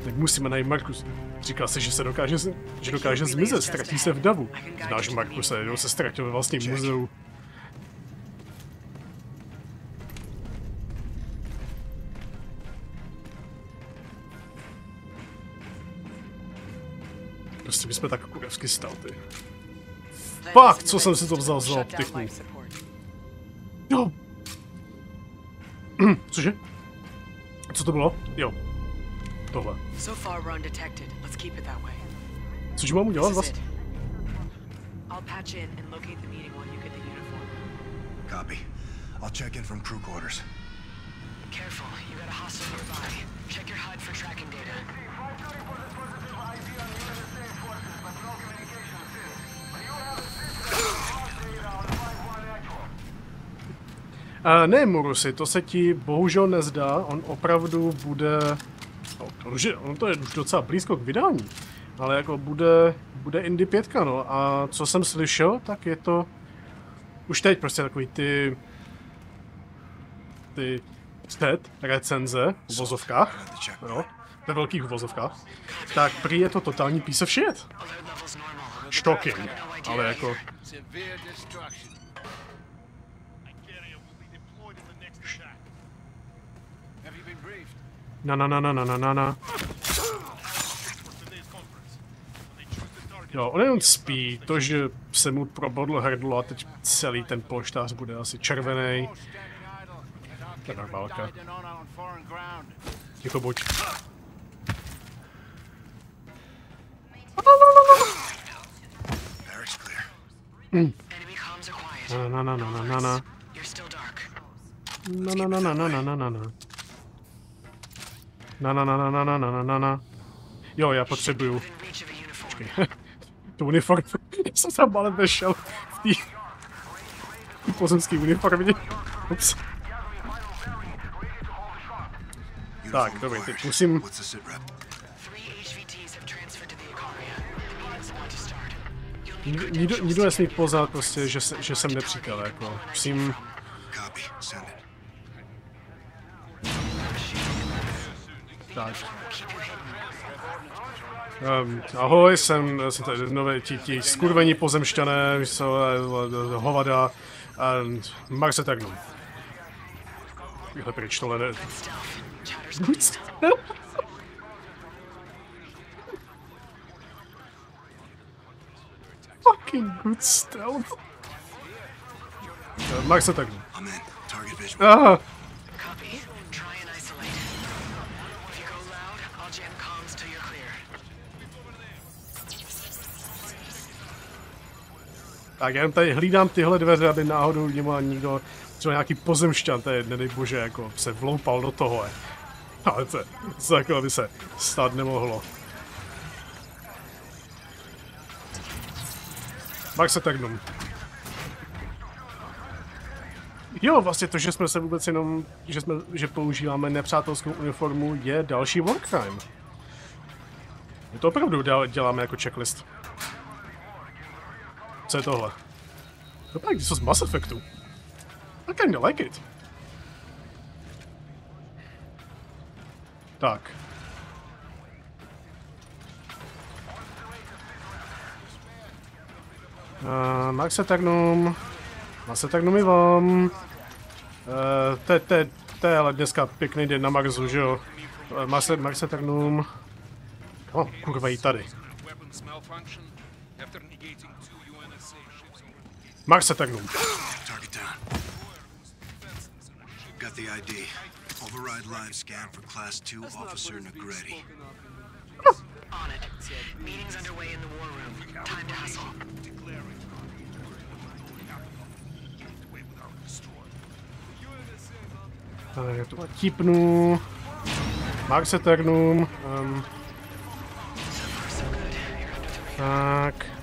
Tak musíme najít Markus. Říkal se, že se dokáže, že dokáže zmizet, ztratí se v davu. Znáš Markuse, jednou se ztratil ve vlastním muzeu. Prostě bychom tak kurevsky stal, ty. Fuck, co jsem si to vzal za optiku? Jo. Cože? Co to bylo? Jo. Tohle. So far, we're undetected. Let's keep it that way. Což mám udělat vlastně? I'll patch in and locate the meeting while you get the uniform. Copy. I'll check in from crew quarters. Careful, you got a hostile nearby. Check your HUD for tracking data. Uh, ne, Murusy, to se ti bohužel nezdá, on opravdu bude... No, to už je, on to je už docela blízko k vydání, ale jako bude, bude Indy 5, no. A co jsem slyšel, tak je to už teď prostě takový ty... ty set, recenze v vozovkách, jo, ve velkých vozovkách, tak prý je to totální piece of shit. Shocking, ale jako... Severe destruction. Have you been briefed? Na na na na na na na na. Jo, on jenom spí, to, že se mu probodlo hrdlo a teď celý ten polštář bude asi červený. To je normálka. Ticho buď. Barracks clear. Mm. Enemy comms are quiet. Na na na na na na na. You're still dark. Na na na na na na na na na. Na na na na na na na na na na. Jo, já potřebuju. Počkej. tu uniformu. Já jsem tam ale vešel v té pozemské uniformě. Ups. Tak, dobrý, teď musím... Nikdo nesmí poznat prostě, že, se, že jsem nepřítel, jako. Musím... Tak. Um, ahoj, jsem, jsem tady nové, ti, ti skurvení pozemšťané, hovada a Mars Eternum. Tyhle pryč, tohle ne... Fucking good stealth. Uh, Mars Eternum. I'm Tak já jen tady hlídám tyhle dveře, aby náhodou němu nikdo třeba nějaký pozemšťan, to je, nedej bože, jako se vloupal do toho. Ale to, to jako by se stát nemohlo. Max Eternum. Jo, vlastně to, že jsme se vůbec jenom, že, jsme, že používáme nepřátelskou uniformu, je další Warcrime. My to opravdu děláme jako checklist. Co je tohle? To je něco z Mass Effectu. I kinda like it. Tak. Uh, Max Eternum. Max Eternum i vám. Uh, to, to, to je ale dneska pěkný den na Marsu, že jo? Uh, Max, Max. Oh, kurva, i tady. Max Eternum. Target down. Got the ID. Override live scan for Class 2 Officer Negretti. On it. Meeting's underway in the war room. Time to hustle. Tak, já to tipnu. Max Eternum. Um. Tak.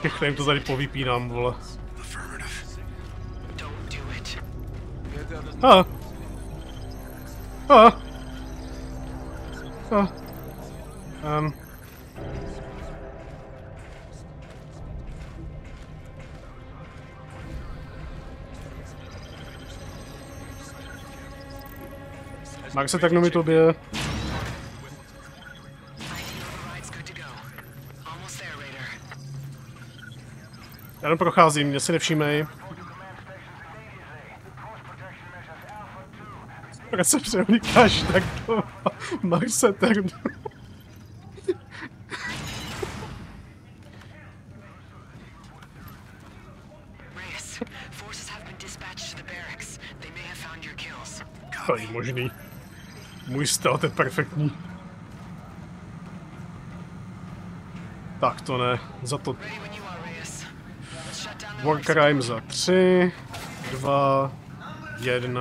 Všechno jim to tady povypínám, vole. A. A. A. Um. Max se tak mi tobě. Já jenom procházím, mě si nevšímej. Proč se převlíkáš tak do Maxe Ternu? To je možný. Můj stealth je perfektní. Tak to ne, za to... Warcrime za 3, 2, 1...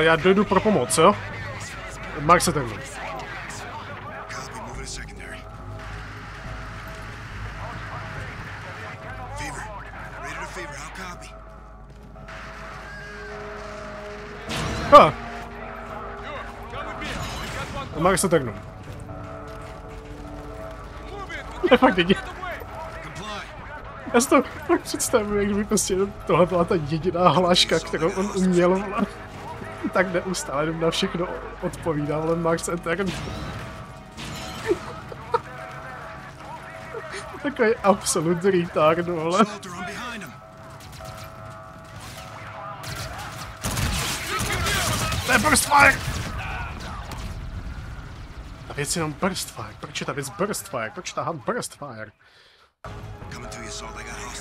já dojdu pro pomoc, jo? Max se copy? Ha! Max se takhle. Ne, fakt není. Já si to fakt představuji, jak kdyby prostě tohle byla ta jediná hláška, kterou on uměl, tak neustále jenom na všechno odpovídal, ale Max Etern. Takový absolut retard, vole. To je burst fire! Ta věc je jenom burst fire. Proč je ta věc burst fire? Proč tahat burst fire?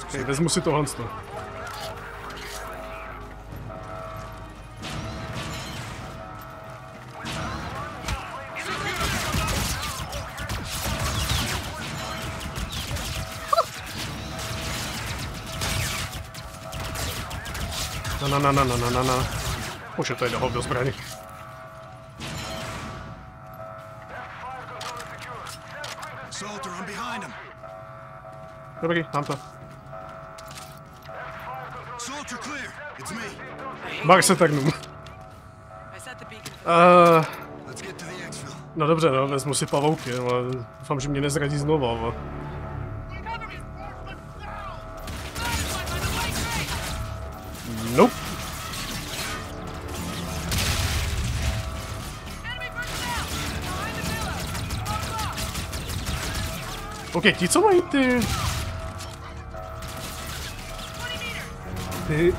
Okay, vezmu si tohle. Na na na na na na na na. Už je to jde do zbraní. Dobrý, mám to. Max Eternum. Uh, exfil. no dobře, no, vezmu si pavouky, ale doufám, že mě nezradí znova, ale... Nope. OK, ti, co mají ty... Ty...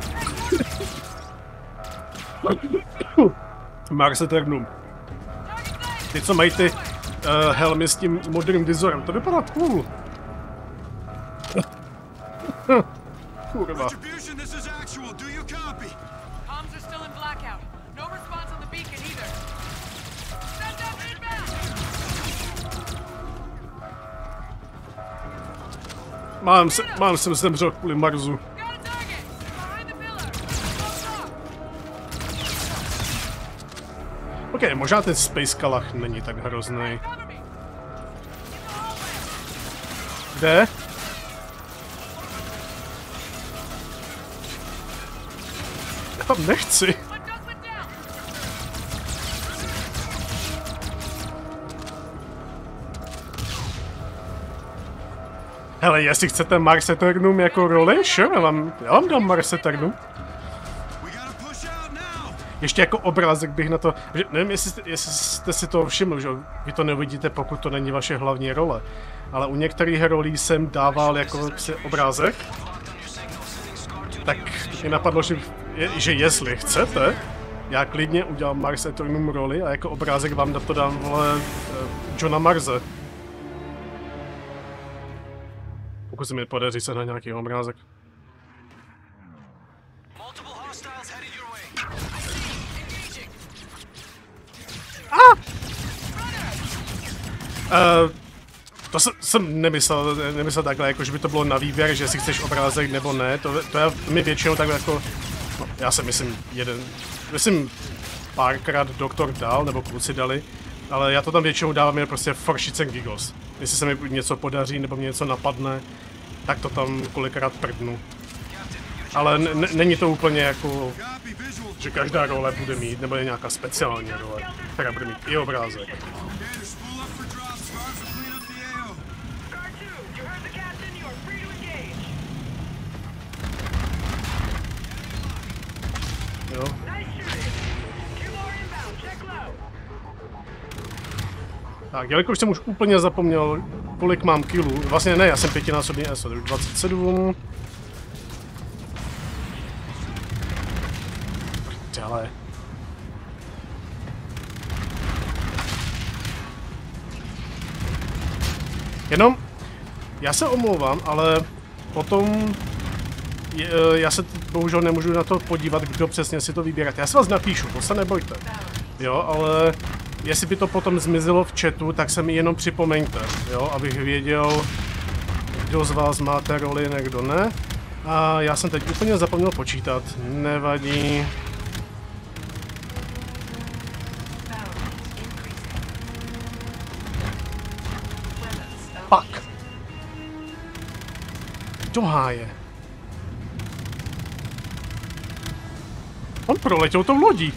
Mars Eternum. Ty, co mají ty uh, helmy s tím modrým vizorem, to vypadá cool. Kurva. No! Mám, se, mám jsem zemřel kvůli Marzu. Ok, možná ten Space Kalach není tak hrozný. Kde? Já tam nechci. Hele, jestli chcete Mars Eternum jako roli, sure, já vám, já vám dám Mars Eternum. Ještě jako obrázek bych na to, že, nevím, jestli, jestli jste si to všiml, že vy to neuvidíte, pokud to není vaše hlavní role, ale u některých rolí jsem dával jako si obrázek, tak mě napadlo, že, že jestli chcete, já klidně udělám Mars Eternum roli a jako obrázek vám na to dám, vole, eh, Johna Marze. Pokud se mi podaří se na nějaký obrázek. Uh, to se, jsem nemyslel, nemyslel takhle, jako že by to bylo na výběr, že si chceš obrázek nebo ne, to, to je mi většinou takhle jako, no, já si myslím jeden, myslím párkrát doktor dal, nebo kluci dali, ale já to tam většinou dávám jen prostě for shits and giggles. Jestli se mi něco podaří nebo mě něco napadne, tak to tam kolikrát prdnu. Ale není to úplně jako, že každá role bude mít, nebo je nějaká speciální role, která bude mít i obrázek. Jo. Tak, jelikož jsem už úplně zapomněl, kolik mám kilů, vlastně ne, já jsem pětinásobný takže 27. Ale. Jenom, já se omlouvám, ale potom eh, já se bohužel nemůžu na to podívat, kdo přesně si to vybírá. Já se vás napíšu, to se nebojte. Jo, ale jestli by to potom zmizelo v chatu, tak se mi jenom připomeňte, jo, abych věděl, kdo z vás máte roli, někdo ne. A já jsem teď úplně zapomněl počítat, nevadí. Do háje. On proletěl tou lodí.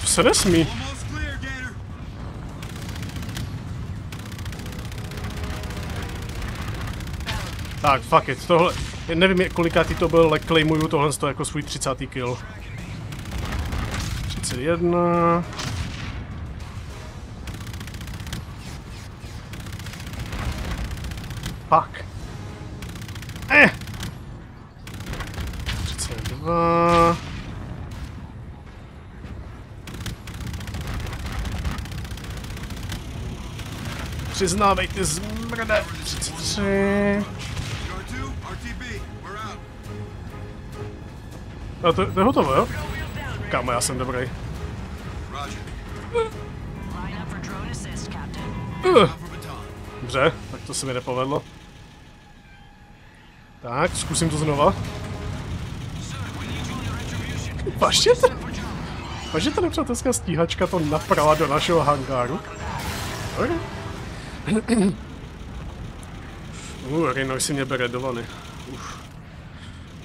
To se nesmí. Tak, fuck it, tohle, nevím kolikátý to byl, ale claimuju tohle jako svůj 30. kill. 31. Fuck. Eh! 32. Přiznávej ty zmrde. 33. A to, to je hotovo, jo? Kámo, já jsem dobrý. Dobře, tak to se mi nepovedlo. Tak, zkusím to znova. Paštěte! Paštěte nepřátelská stíhačka to naprala do našeho hangáru. Okay. Uh, Rino si mě bere do vany. Uf.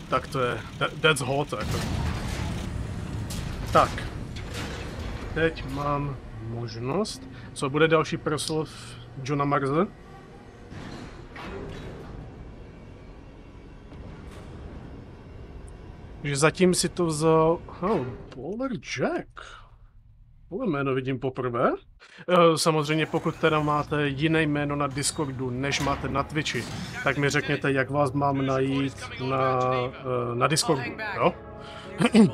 Tak to je, that, that's hot jako. Tak. Teď mám možnost. Co bude další proslov Johna Marze? Že zatím si to vzal... Oh, Polar Jack. Tohle jméno vidím poprvé. Eh, Samozřejmě pokud teda máte jiné jméno na Discordu, než máte na Twitchi, tak mi řekněte, jak vás mám najít na, eh, na Discordu, jo?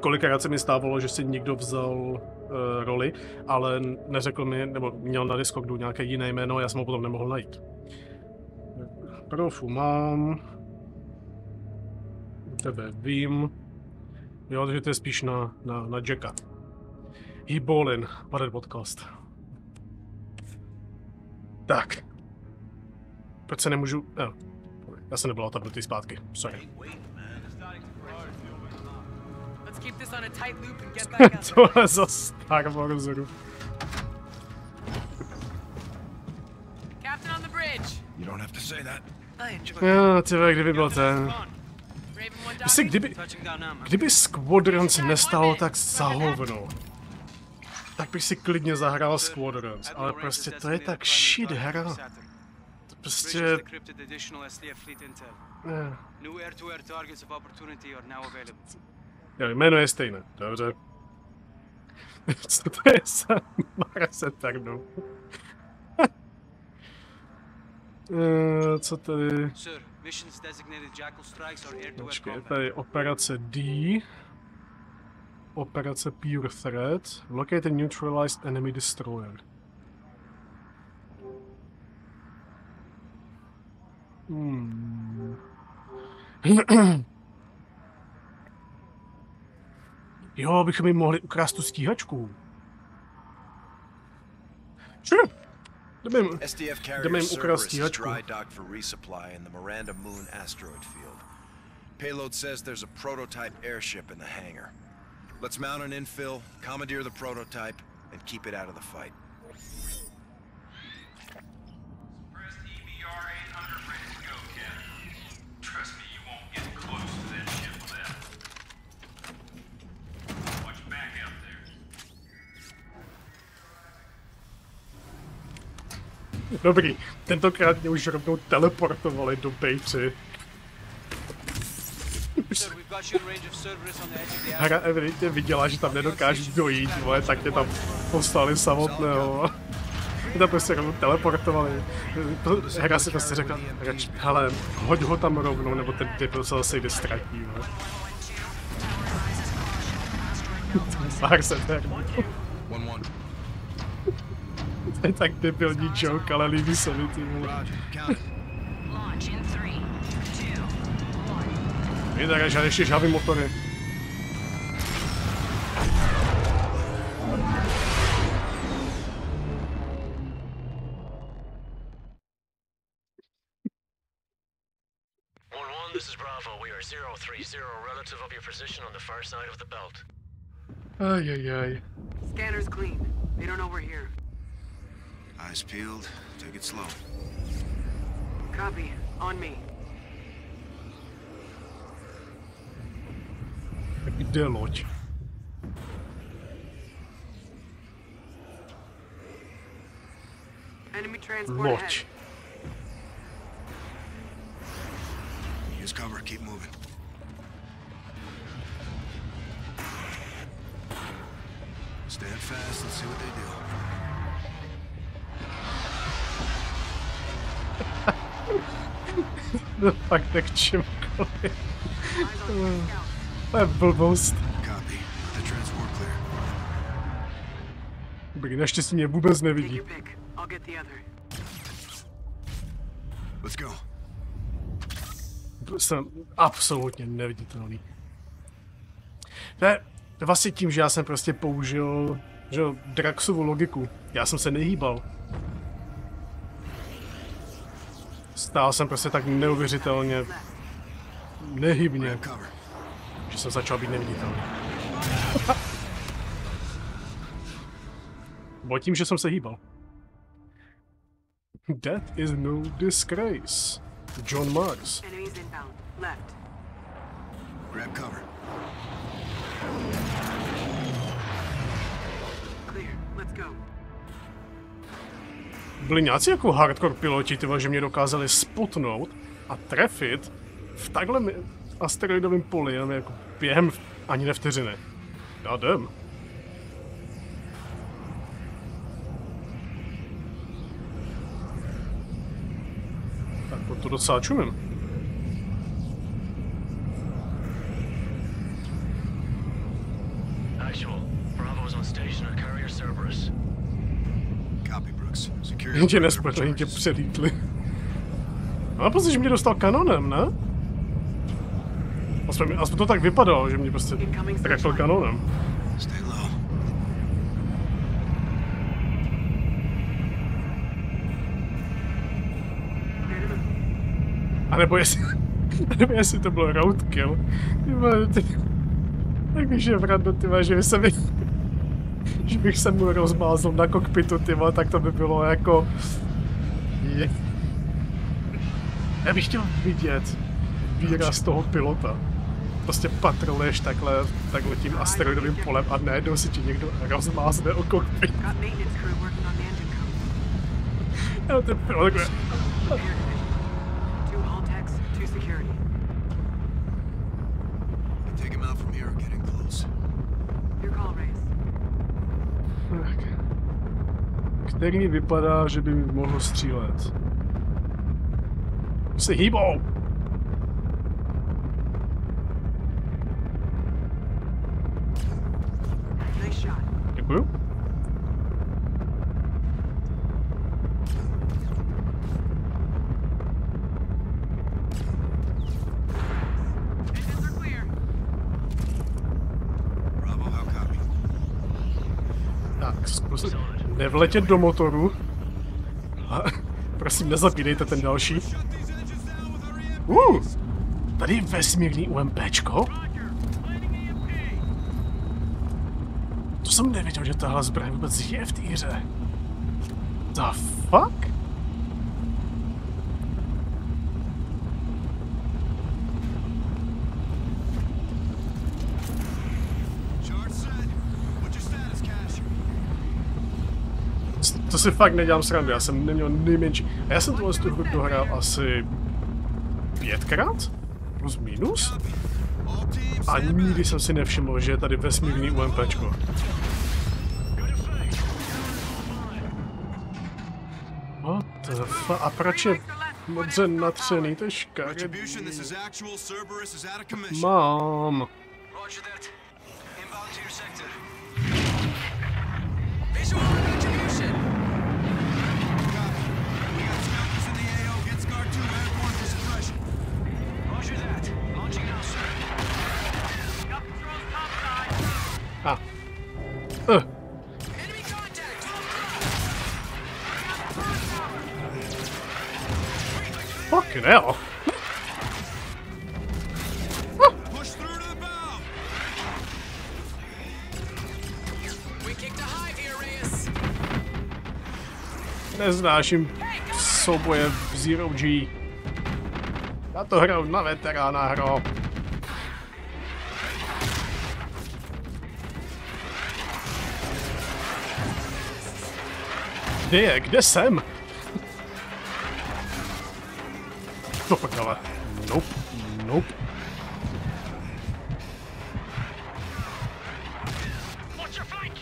Kolikrát se mi stávalo, že si někdo vzal uh, roli, ale neřekl mi, nebo měl na Discordu nějaké jiné jméno, já jsem ho potom nemohl najít. Profu mám. Tebe vím. Jo, takže to je spíš na, na, na Jacka. He ballin, Padel podcast. Tak. Proč se nemůžu... Jo. Já jsem nebyl otabnutý zpátky, sorry. Let's keep this on a tight loop and get back up. Tohle za Star Warsu. Captain on the bridge. You don't have to say that. I enjoy Jo, ty vole, kdyby byl ten... Jestli kdyby, kdyby Squadrons nestalo tak za hovno, tak bych si klidně zahrál Squadrons, ale prostě to je tak shit hra. To prostě... Intel. Eh. Jo, jméno je stejné, dobře. Co to je za Marse Ternu? Eh, Co tady? Sir, Počkej, tady operace D. Operace Pure Threat. Locate a neutralized enemy destroyer. Hmm. jo, bychom jim mohli ukrást tu stíhačku. Sure. Jdeme jim, SDF carrier jim ukrást Cerberus is stíhačku. dry docked for resupply in the Miranda Moon asteroid field. Payload says there's a prototype airship in the hangar. Let's mount an infill, commandeer the prototype, and keep it out of the fight. Dobrý, tentokrát mě už rovnou teleportovali do Bay 3. Sir, we've got you in range of Cerberus on the edge of the Hra evidentně viděla, že tam nedokážu dojít, vole, tak mě tam poslali samotného. Mě tam prostě rovnou teleportovali. To- Hra si prostě řekla, reč, hele, hoď ho tam rovnou, nebo ten typ se zase jde ztratí, vole. Pár se. To je tak debilní joke, ale líbí se mi ty vole. Launch in three, Vy tak, že ještě žhavý motory. One one, this is Bravo. We are zero three zero relative of your position on the far side of the belt. Ajajaj. Scanner's clean. They don't know we're here. Eyes peeled. Take it slow. Copy. On me. Kde loď? Enemy transport ahead. Use cover. Keep moving. Stand fast. Let's see what they do. No fakt tak čemkoliv. To je blbost. Copy. The transport clear. Dobrý, naštěstí mě vůbec nevidí. Let's go. Jsem absolutně neviditelný. To je, vlastně tím, že já jsem prostě použil že jo, Draxovu logiku. Já jsem se nehýbal. Stál jsem prostě tak neuvěřitelně nehybně, že jsem začal být neviditelný. Bylo tím, že jsem se hýbal. That is no disgrace. John. Left. Grab cover. byli nějací jako hardcore piloti, tyva, že mě dokázali spotnout a trefit v takhle asteroidovém poli, jenom jako během ani ne vteřiny. Já jdem. Tak to docela čumím. Jen tě nespletli, jen tě přelítli. Mám pocit, že mě dostal kanonem, ne? Aspoň, aspoň to tak vypadalo, že mě prostě trefil kanonem. Stay low. A nebo jestli, a nebo jestli to bylo roadkill. Ty vole, ty, tak víš, že vrando, ty vole, že se mi, že bych se mu rozmázl na kokpitu, ty vole, tak to by bylo jako... Já bych chtěl vidět výraz toho pilota. Prostě patroluješ takhle, takhle tím asteroidovým polem a najednou si ti někdo rozmázne o kokpit. Got maintenance crew working on the engine code. Já ten pilot takhle... Two hull techs, two security. Take him out from here or get in close. Your call, Reyes. Který vypadá, že by mohl střílet. Se hýbou! Nice shot. Děkuju. Engines are clear. Bravo, how copy? Tak, zkus nevletět do motoru. Prosím, nezapínejte ten další. Uh, tady je vesmírný UMPčko. To jsem nevěděl, že tahle zbraň vůbec je v té hře. The fuck? Charge set. What's your status, Cash? To si fakt nedělám srandu, já jsem neměl nejmenší. A já jsem tohle tu hru dohrál asi pětkrát? Plus minus? A nikdy jsem si nevšiml, že je tady vesmírný UMPčko. What the fuck? A proč je modře natřený? To je škaredý. Retribution, a hive here, Reyes. Neznáším souboje v Zero G. Já to hraju na veterána hro. Kde je? Kde jsem? To prdele. Nope. Nope. Flank.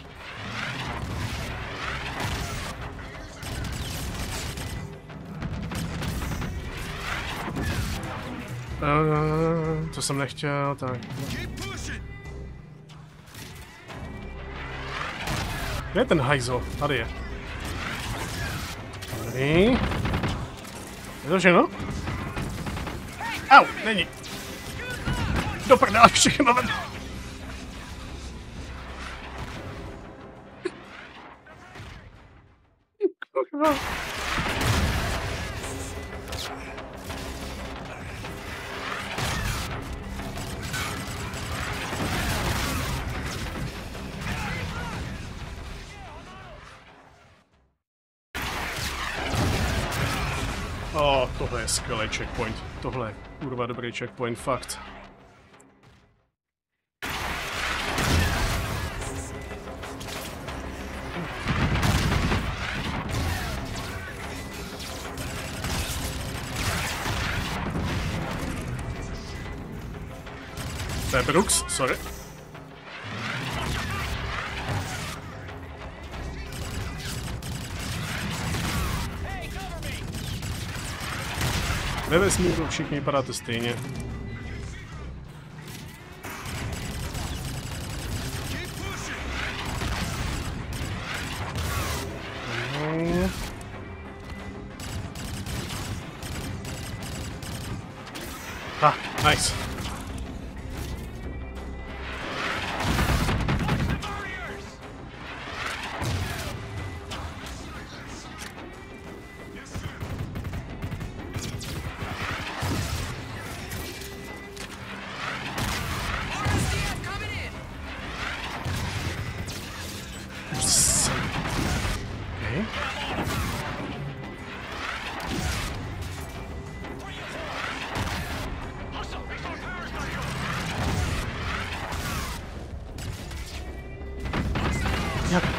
Uh, to jsem nechtěl, tak. Kde je ten hajzl? Tady je. Tady. Je to všechno? Au, není. Do prdele, všechno ven. O, tohle je skvělý checkpoint. Tohle je kurva dobrý checkpoint, fakt. Brooks, sorry. Ve vesmíru všichni vypadáte stejně.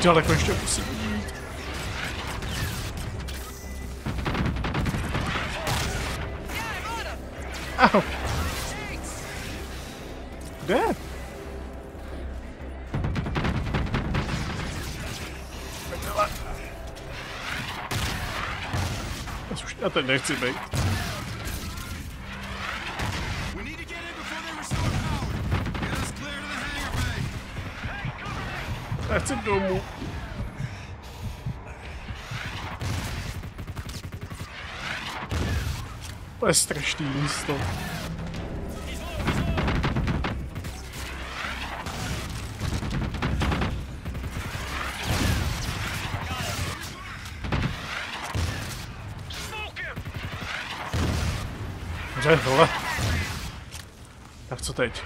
Daleko ještě musím jít? Au. Kde? Já tady nechci být. Já chci domů. Je strašný místo. Dobře, vole. Tak co teď?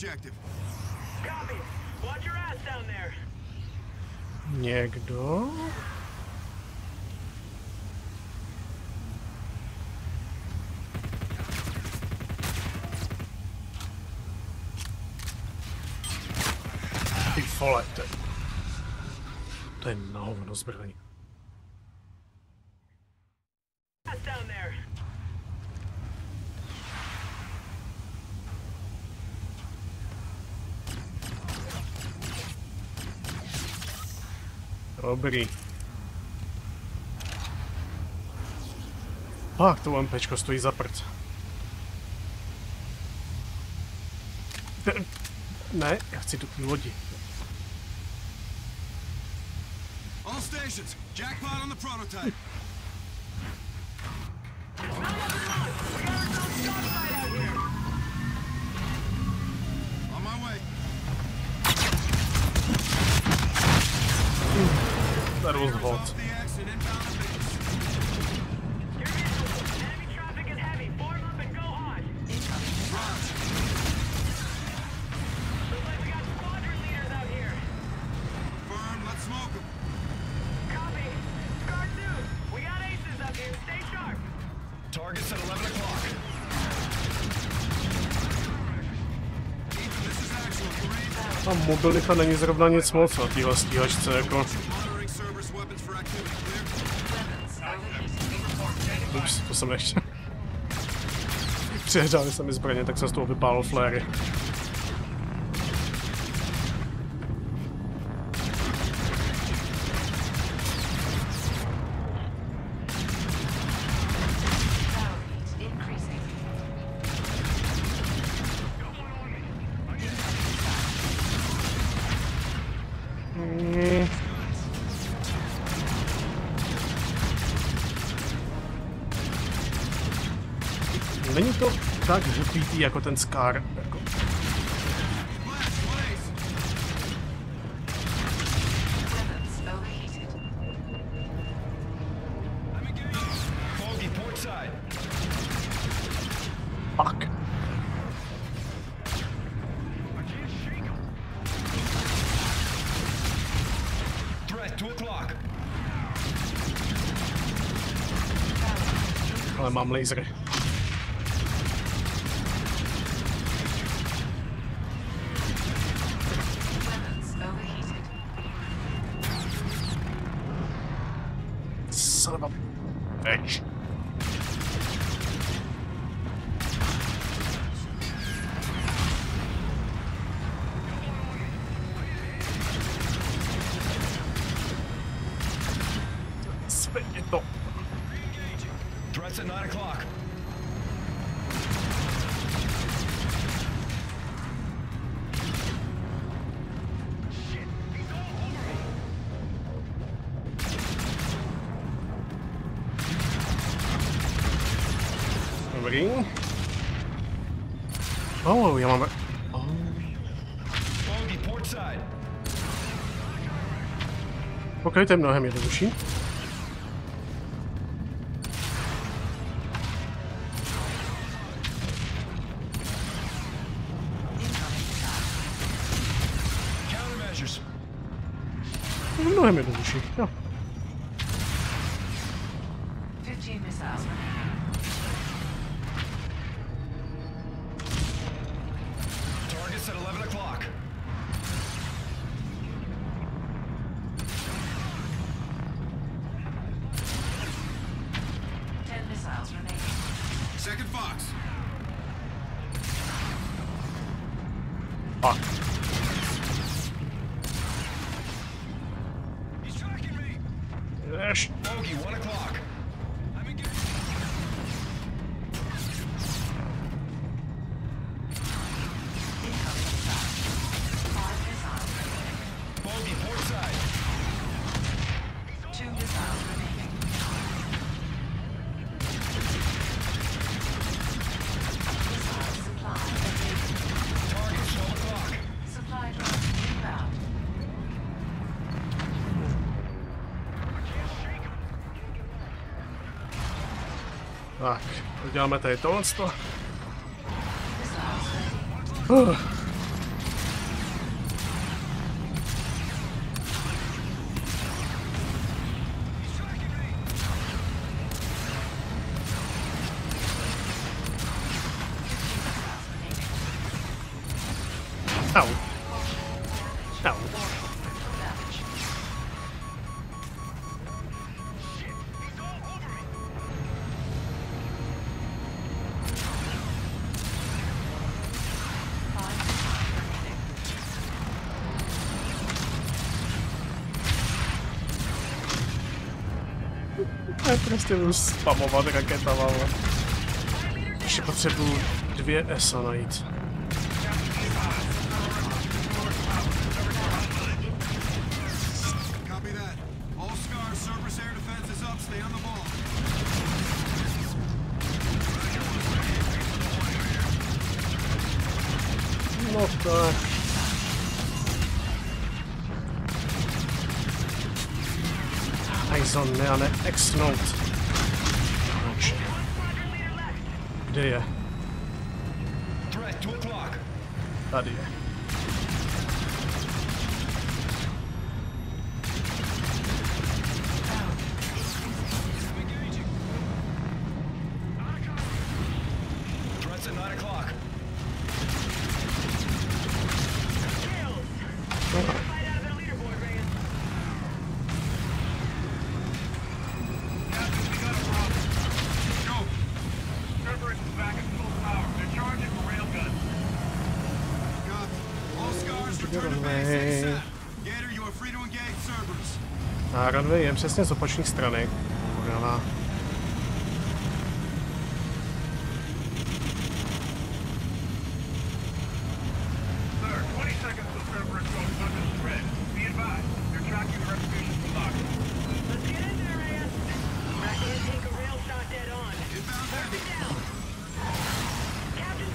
Objective. Copy. Watch your ass down there. Někdo? Ty vole, to je... To je na hovno zbraň. Ass down there. Dobrý. Pak to MPčko stojí za prd. Ne, já chci tu lodi. All stations, jackpot on the prototype. A mobilita není zrovna nic moc na téhle stíhačce, jako... Ups, to jsem nechtěl. Přehřáli se mi zbraně, tak jsem z toho vypálil fléry. Není to tak hupítý jako ten Scar. Jako. Foggy, port side. Fuck. Threat, 2 o'clock. Ale mám lasery. OK, to je mnohem jednodušší. Uděláme tady tohle. Uh. Dvě ESA najít. Copy that. All scars, Cerberus air defense is up. Stay on the ball. No tak. Hajzon, ne, a ne, exnout. Konečně. Kde je? Threat, 2 o'clock. Tady je. Threats at 9 o'clock. Go. Cerberus is back at full power. They're charging for railgun. Copy. All scars return to base ASAP. Gator, you are free to engage Cerberus. A runway je přesně z opačné strany. Kurva. Sir, 20 seconds till Cerberus goes under the thread. Be advised, they're tracking the retribution from Lock. Let's get in there, Reyes. Not gonna take a rail shot dead on. Inbound Mark it down. Captain's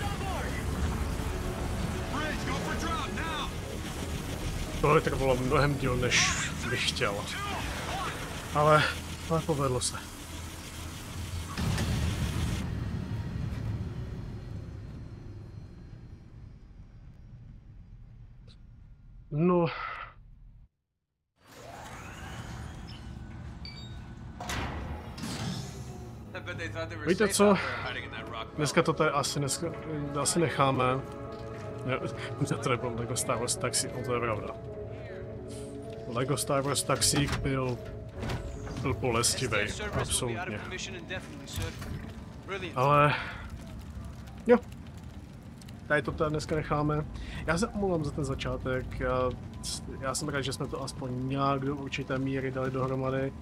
on board. Bridge, go for drop now. Tohle trvalo mnohem díl, než bych chtěl. Ale, ale povedlo se. No, víte co? Dneska to tady asi, dneska, asi necháme. Ne, to nebyl Lego Star Wars Taxi, no to je pravda. Lego Star Wars Taxík byl, byl bolestivý, absolutně. Ale, jo, tady to tady dneska necháme. Já se omlouvám za ten začátek, já, já jsem rád, že jsme to aspoň nějak do určité míry dali dohromady.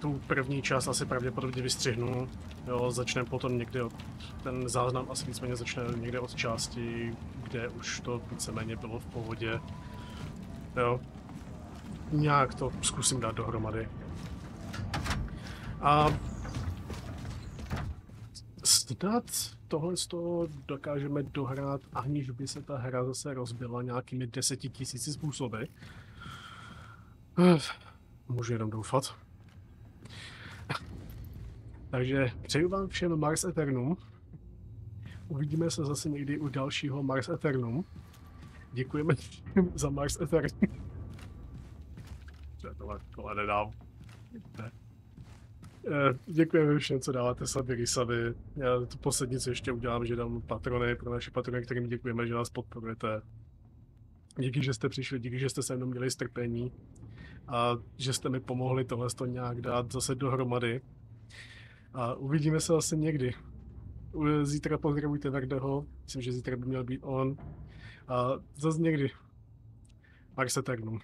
tu první část asi pravděpodobně vystřihnu. Jo, začneme potom někde od, ten záznam asi víceméně začne někde od části, kde už to víceméně bylo v pohodě. Jo. Nějak to zkusím dát dohromady. A snad tohle z toho dokážeme dohrát, aniž by se ta hra zase rozbila nějakými desetitisíci způsoby. Můžu jenom doufat. Takže přeju vám všem Mars Eternum. Uvidíme se zase někdy u dalšího Mars Eternum. Děkujeme za Mars Eternum. Tohle, tohle nedám. Eh, děkujeme všem, co dáváte saby, rysaby. Já to poslední, co ještě udělám, že dám patrony pro naše patrony, kterým děkujeme, že nás podporujete. Díky, že jste přišli, díky, že jste se mnou měli strpení a že jste mi pomohli tohle to nějak dát zase dohromady. A uvidíme se zase někdy. Zítra pozdravujte Verdeho, myslím, že zítra by měl být on. A zase někdy. Mars Eternum.